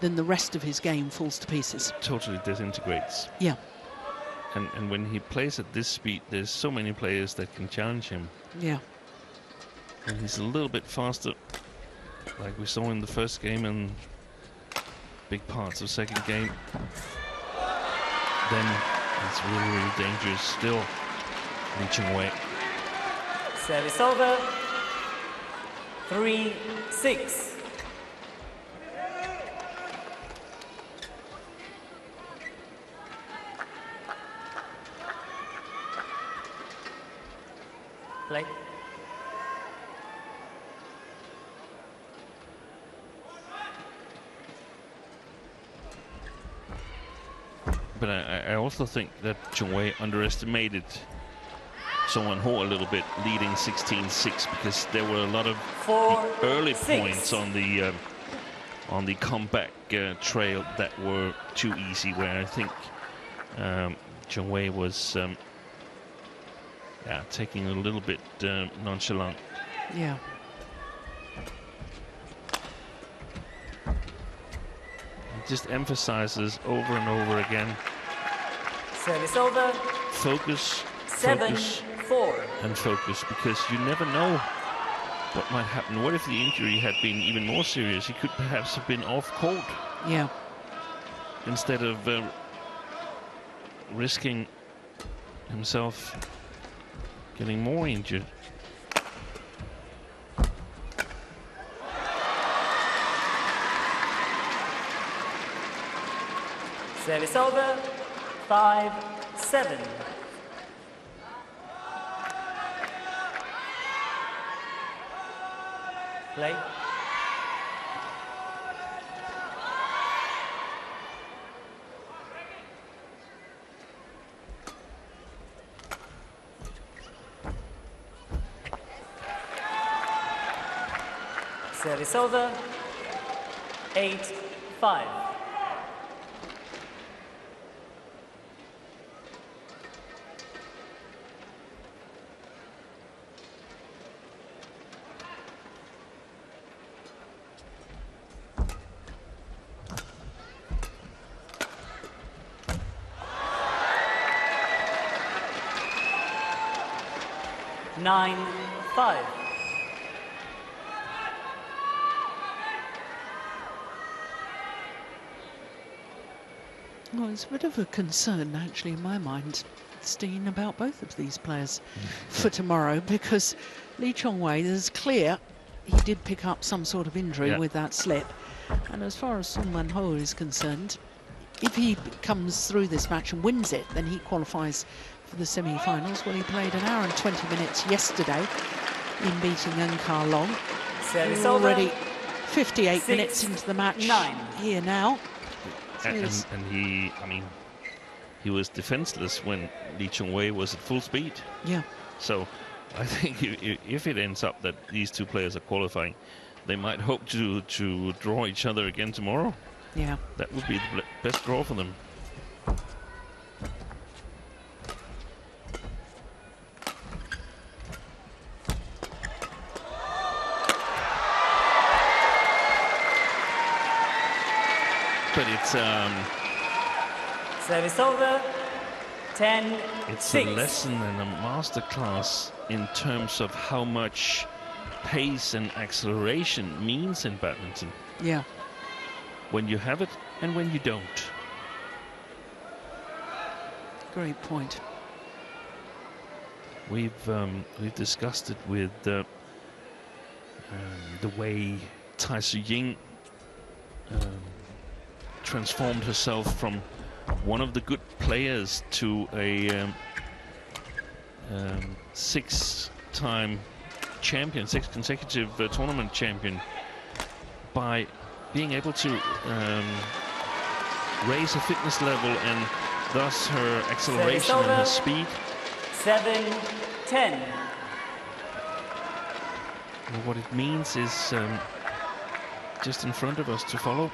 A: then the rest of his game falls to pieces.
D: Totally disintegrates.
A: Yeah,
D: And, and when he plays at this speed, there's so many players that can challenge him.
A: yeah.
D: And he's a little bit faster, like we saw in the first game and big parts of second game. Then it's really, really dangerous still. reaching Wei.
C: Service over. Three, six. Play.
D: But I, I also think that Chong Wei underestimated Song Ho a little bit, leading 16-6 because there were a lot of
C: Four,
D: early
C: six.
D: points on the um, on the comeback uh, trail that were too easy. Where I think um, Chong Wei was um, yeah taking a little bit um, nonchalant.
A: Yeah.
D: It just emphasizes over and over again
C: Service over.
D: focus,
C: Seven,
D: focus,
C: four.
D: and focus because you never know what might happen. What if the injury had been even more serious? He could perhaps have been off court
A: Yeah.
D: instead of uh, risking himself getting more injured.
C: Service over. Five, seven. Play. Service over. Eight, five. Nine, five.
A: Well, it's a bit of a concern, actually, in my mind, Steen, about both of these players for tomorrow because Lee Chong Wei is clear he did pick up some sort of injury
D: Yeah.
A: with that slip. And as far as Son Wan Ho is concerned, if he comes through this match and wins it, then he qualifies for the semi-finals. Well, he played an hour and 20 minutes yesterday in beating Ng Ka Long.
C: Service
A: We're already 58
C: Six,
A: minutes into the match
C: nine.
A: here now.
D: And, and, and he, I mean, he was defenseless when Lee Chong Wei was at full speed.
A: Yeah.
D: So I think i- i- if it ends up that these two players are qualifying, they might hope to to draw each other again tomorrow.
A: Yeah.
D: That would be the best draw for them. But it's um,
C: Service over. Ten,
D: it's
C: six.
D: a lesson and a masterclass in terms of how much pace and acceleration means in badminton.
A: Yeah.
D: When you have it and when you don't.
A: Great point.
D: We've um, we've discussed it with uh, um, the way Tai Tzu Ying um, transformed herself from one of the good players to a um, um, six-time champion, six consecutive uh, tournament champion, by being able to um, raise her fitness level and thus her acceleration and her speed.
C: 7 10.
D: And what it means is um, just in front of us to follow.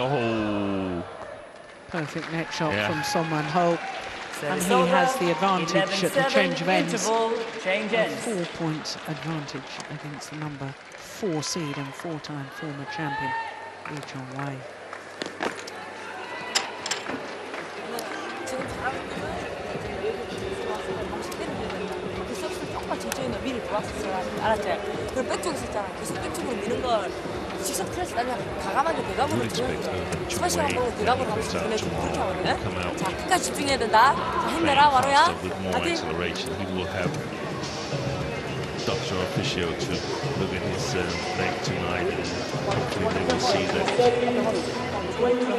D: Oh,
A: Perfect net shot
D: Yeah.
A: from Son Man Ho. And
C: Service
A: he
C: over.
A: has the advantage at the
C: 11-7,
A: change of ends.
C: Interval, change
A: A
C: ends.
A: four-point advantage against the number four seed and four-time former champion Lee Chong Wei.
E: 지금 잘하고 있는 좋았어. 방식 때리면 된다. 그 서비스 조금만 천천히 너 미리 들어왔었어. 알았지? 그리고 백쪽에 있었잖아. 계속 백쪽으로 미는 걸 직접 클래스
D: uh,
E: 돼.
D: Chung
E: 스마시랑
D: Wei
E: 보고
D: goes out
E: 보내주고 그렇게
D: tomorrow will come
E: 하거든.
D: out
E: 자, 끝까지 집중해야 된다. 자, 힘내라,
D: more
E: 파이팅!
D: acceleration. He will have Dr. Officio to look at his uh, leg tonight and hopefully they will see that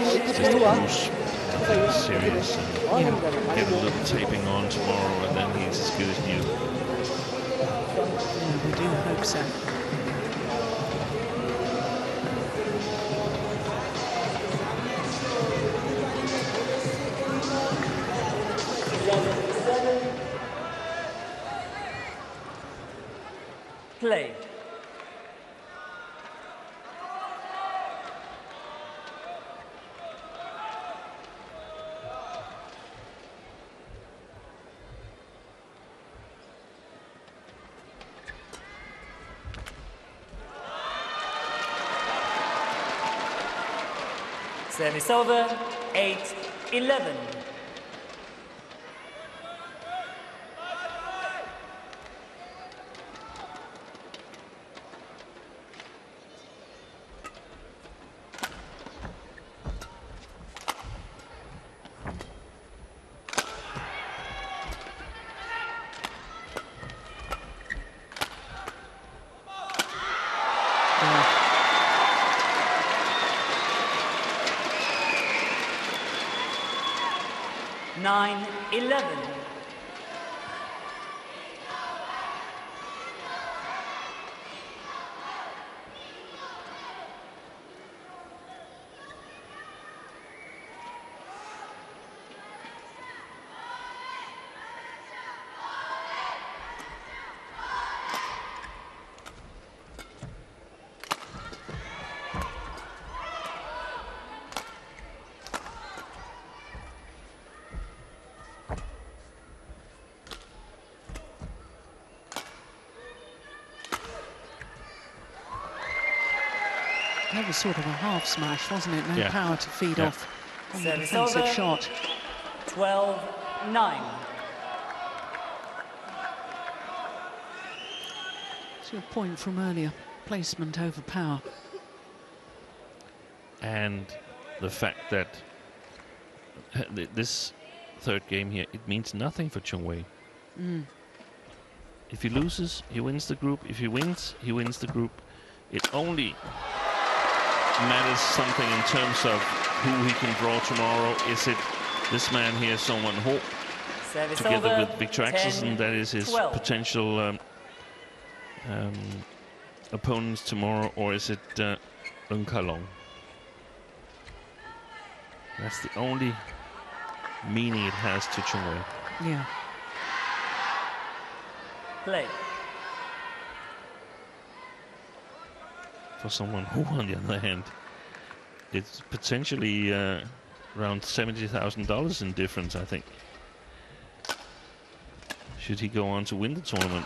D: it's just a bruise, nothing serious, and get a little taping on tomorrow and then he's as good as new.
A: Yeah, we do hope so.
C: Play. Service over. 8 11.
A: Yeah.
C: Nine, eleven.
A: That was sort of a half smash, wasn't it? No
D: Yeah.
A: power to feed
D: Yeah.
A: off on the
C: Service
A: defensive
C: over.
A: shot.
C: 12 9.
A: It's your point from earlier. Placement over power.
D: and the fact that uh, th- this third game here, it means nothing for Chong Wei. If he loses, he wins the group. If he wins, he wins the group. It only matters something in terms of who he can draw tomorrow. Is it this man here, Son Wan Ho,
C: Service
D: together
C: over.
D: with Victor
C: 10,
D: Axelsen, that is his
C: 12.
D: potential um, um, opponents tomorrow, or is it uh, Ng Ka Long? That's the only meaning it has to Chong Wei.
A: Yeah.
C: Play.
D: For Son Wan Ho, on the other hand, it's potentially uh, around seventy thousand dollars in difference. I think. Should he go on to win the tournament?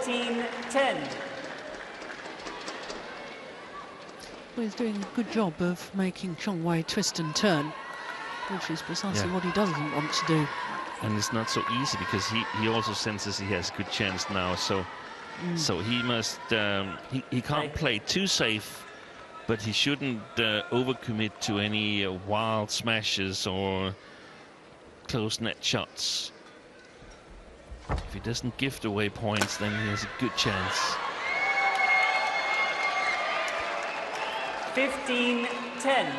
C: 14-10.
A: Well, he's doing a good job of making Chong Wei twist and turn, which is precisely
D: yeah.
A: what he doesn't want to do.
D: And it's not so easy because he, he also senses he has a good chance now, so mm. so he must um, he, he can't play too safe, but he shouldn't uh, overcommit to any uh, wild smashes or close net shots. If he doesn't gift away points, then he has a good chance.
C: 15 10.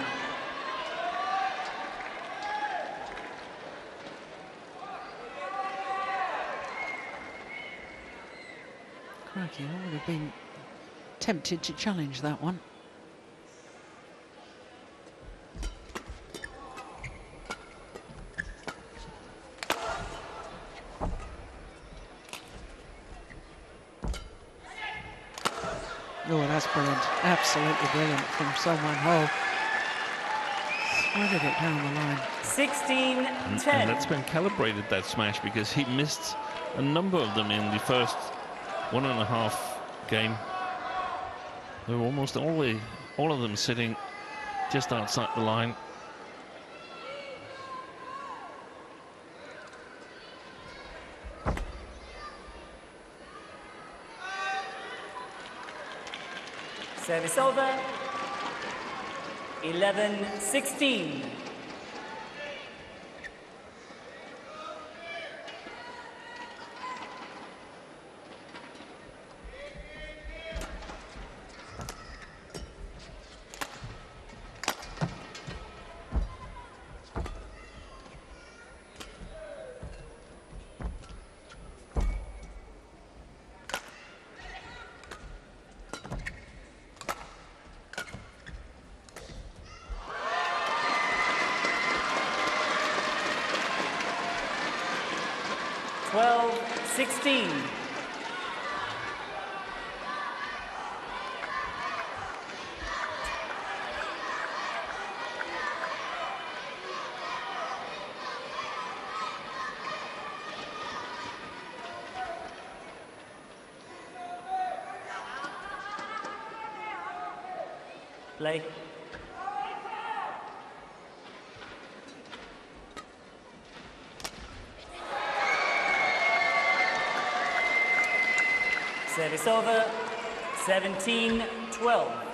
A: Crikey, I would have been tempted to challenge that one. Absolutely brilliant from Son Wan Ho. Threaded it down the line.
C: 16
D: And,
C: 10.
D: and that's been calibrated that smash because he missed a number of them in the first one and a half game. They were almost always all of them sitting just outside the line.
C: Service over. 11 16. Play. Service over. 17 12.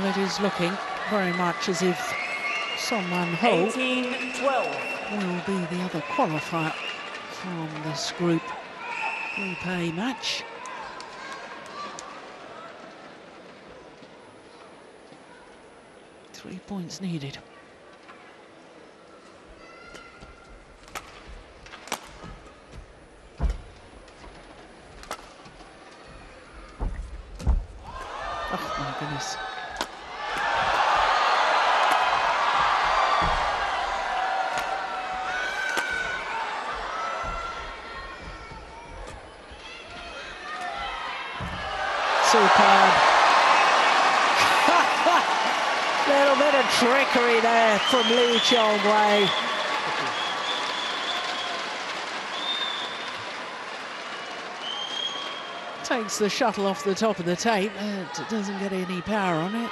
A: Well, it is looking very much as if Son Wan Ho
C: 18 12.
A: will be the other qualifier from this group repay match. Three points needed. Chong Wei. Takes the shuttle off the top of the tape, it doesn't get any power on it.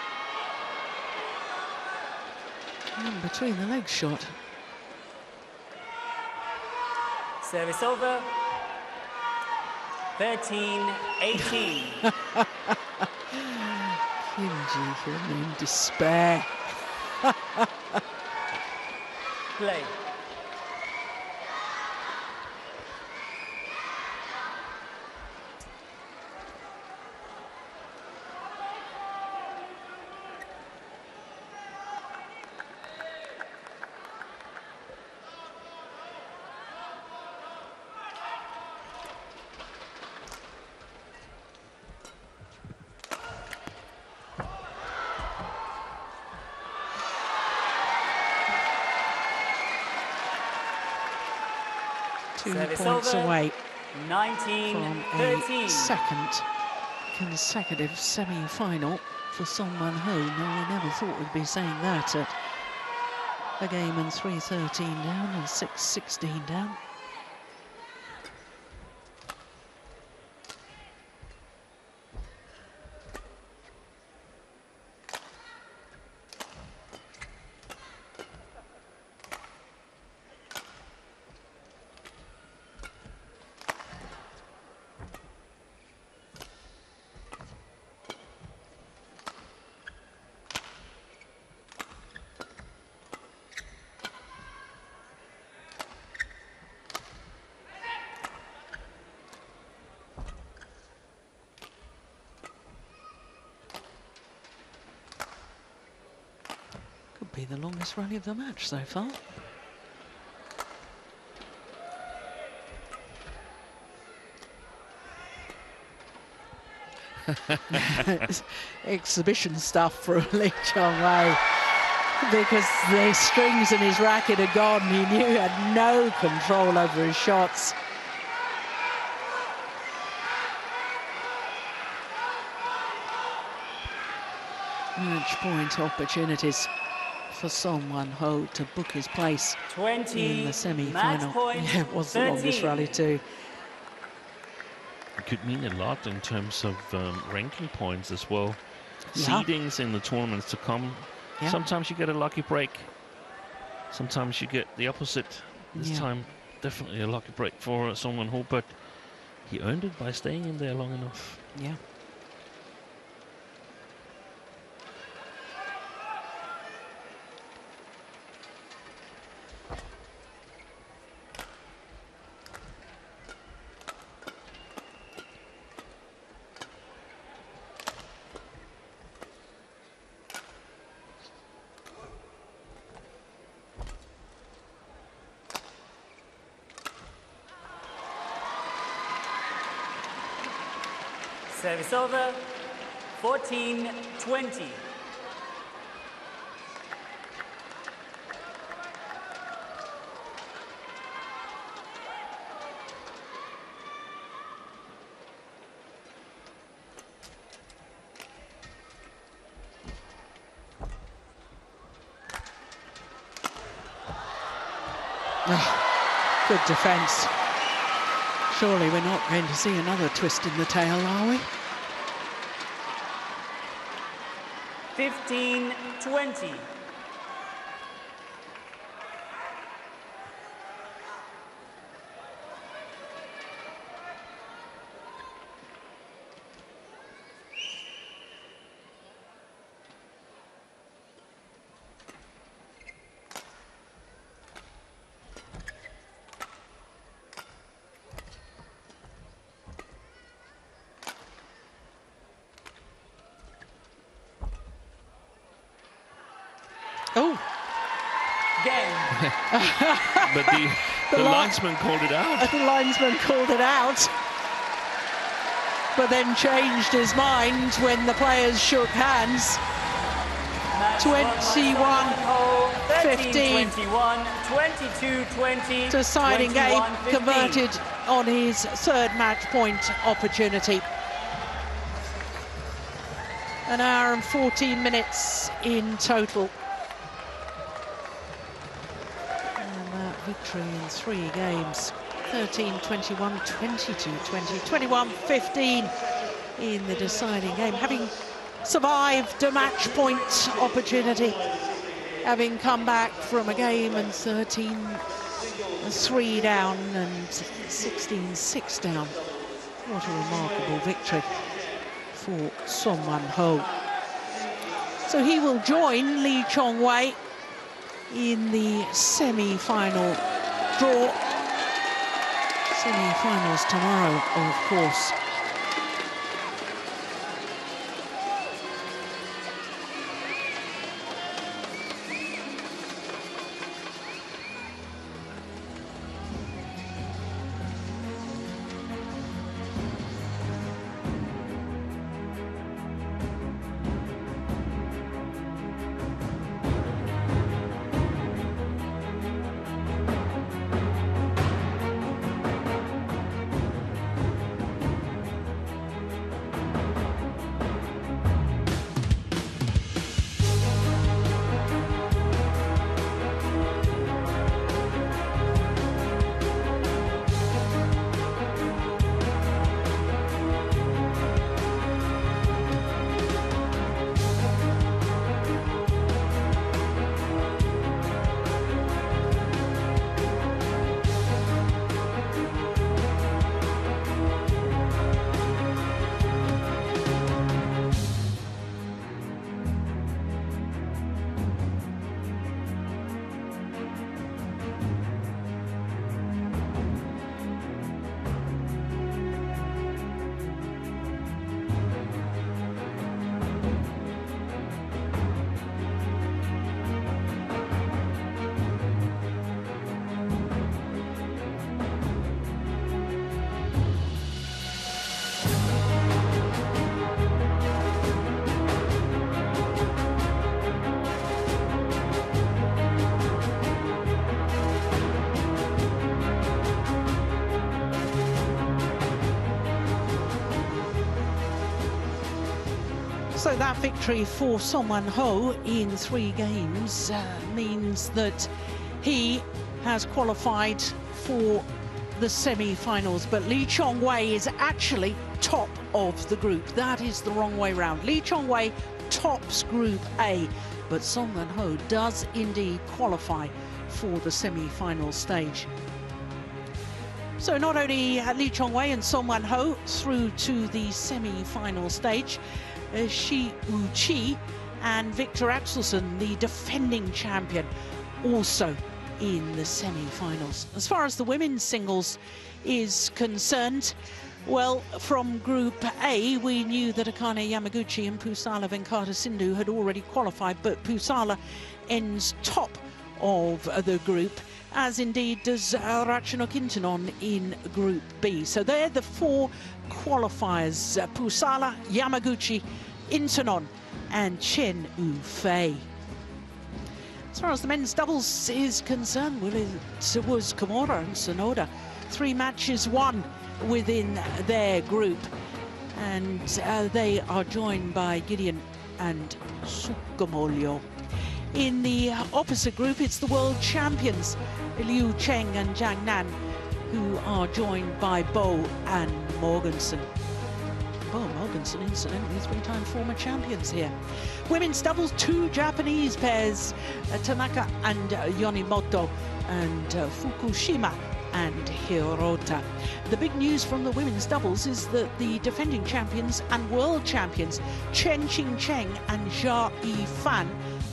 A: And between the leg shot.
C: Service over. 13 18.
A: Kim Ji in despair.
C: Play.
A: Two
C: Service
A: points
C: over.
A: away
C: 19
A: from a second consecutive semi-final for Son Wan Ho. Now, we never thought we'd be saying that at a game and 3-13 down and 6-16 down. The longest rally of the match so far. Exhibition stuff for Lee Chong Wei because the strings in his racket are gone. He knew he had no control over his shots. Match point opportunities for Son Wan Ho to book his place
C: 20.
A: in the semi-final. Yeah, it was the longest rally too.
D: It could mean a lot in terms of um, ranking points as well.
A: Yeah.
D: Seedings in the tournaments to come.
A: Yeah.
D: Sometimes you get a lucky break. Sometimes you get the opposite. This
A: Yeah.
D: time, definitely a lucky break for Son Wan Ho, but he earned it by staying in there long enough.
A: Yeah.
C: Over. 14 20.
A: Ah, good defence. Surely we're not going to see another twist in the tail, are we?
C: 15 20.
A: Oh,
C: Game.
D: But the, the,
A: li-
D: linesman called it out.
A: the linesman called it out. But then changed his mind when the players shook hands.
C: Match
A: 21,
C: one, hole, 13,
A: 15.
C: 21, 22 20.
A: Deciding game
C: 21, 15.
A: converted on his third match point opportunity. An hour and 14 minutes in total. And that victory in three games 13 21, 22 20, 21 15 in the deciding game, having survived a match point opportunity, having come back from a game and 13 3 down and 16 6 down. What a remarkable victory for Son Wan Ho. So he will join Lee Chong Wei in the semi-final draw. Semi-finals tomorrow, of course. So that victory for Son Wan Ho in three games uh, means that he has qualified for the semi-finals. But Lee Chong Wei is actually top of the group. That is the wrong way round. Lee Chong Wei tops Group A, but Son Wan Ho does indeed qualify for the semi-final stage. So not only Lee Chong Wei and Son Wan Ho through to the semi-final stage, Shi Yuqi and Viktor Axelsen, the defending champion, also in the semi-finals. As far as the women's singles is concerned, well, from Group A, we knew that Akane Yamaguchi and Pusarla Venkata Sindhu had already qualified, but Pusarla ends top of the group, as indeed does uh, Ratchanok Intanon in Group B. So they're the four qualifiers, uh, Pusarla, Yamaguchi, Intanon and Chen Yu Fei. As far as the men's doubles is concerned, well, it was Kimura and Sonoda. Three matches won within their group. And uh, they are joined by Gideon and Sukamuljo. In the opposite group, it's the world champions, Liu Cheng and Zhang Nan, who are joined by Boe and Mogensen. Boe Mogensen, incidentally, three-time former champions here. Women's doubles, two Japanese pairs, uh, Tanaka and uh, Yonemoto, and uh, Fukushima and Hirota. The big news from the women's doubles is that the defending champions and world champions Chen Qingchen and Jia Yifan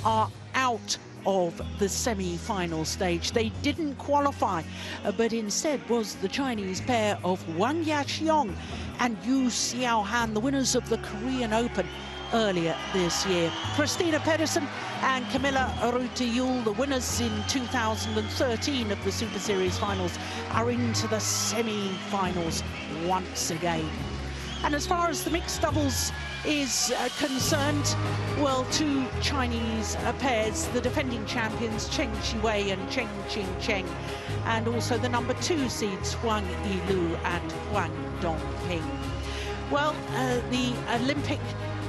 A: are out of the semi-final stage. They didn't qualify, uh, but instead was the Chinese pair of Wang Yaqiong and Yu Xiaohan, the winners of the Korean Open earlier this year. Christina Pedersen and Kamilla Rytter Juhl, the winners in 2013 of the Super Series finals, are into the semi-finals once again. And as far as the mixed doubles is uh, concerned, well, two Chinese uh, pairs, the defending champions Zheng Siwei and Cheng Qing Cheng, and also the number two seeds Wang Yilyu and Huang Dongping. Well, uh, the Olympic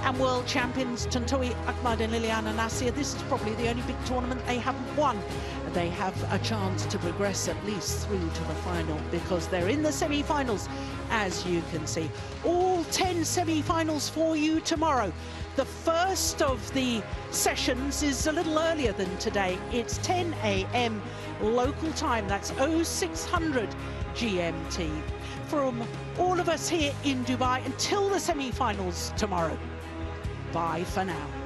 A: and world champions Tontowi Ahmad and Liliyana Natsir. This is probably the only big tournament they haven't won. They have a chance to progress at least through to the final because they're in the semi-finals, as you can see. All 10 semi-finals for you tomorrow. The first of the sessions is a little earlier than today. It's 10 a.m. local time. That's 0600 GMT. From all of us here in Dubai until the semi-finals tomorrow. Bye for now.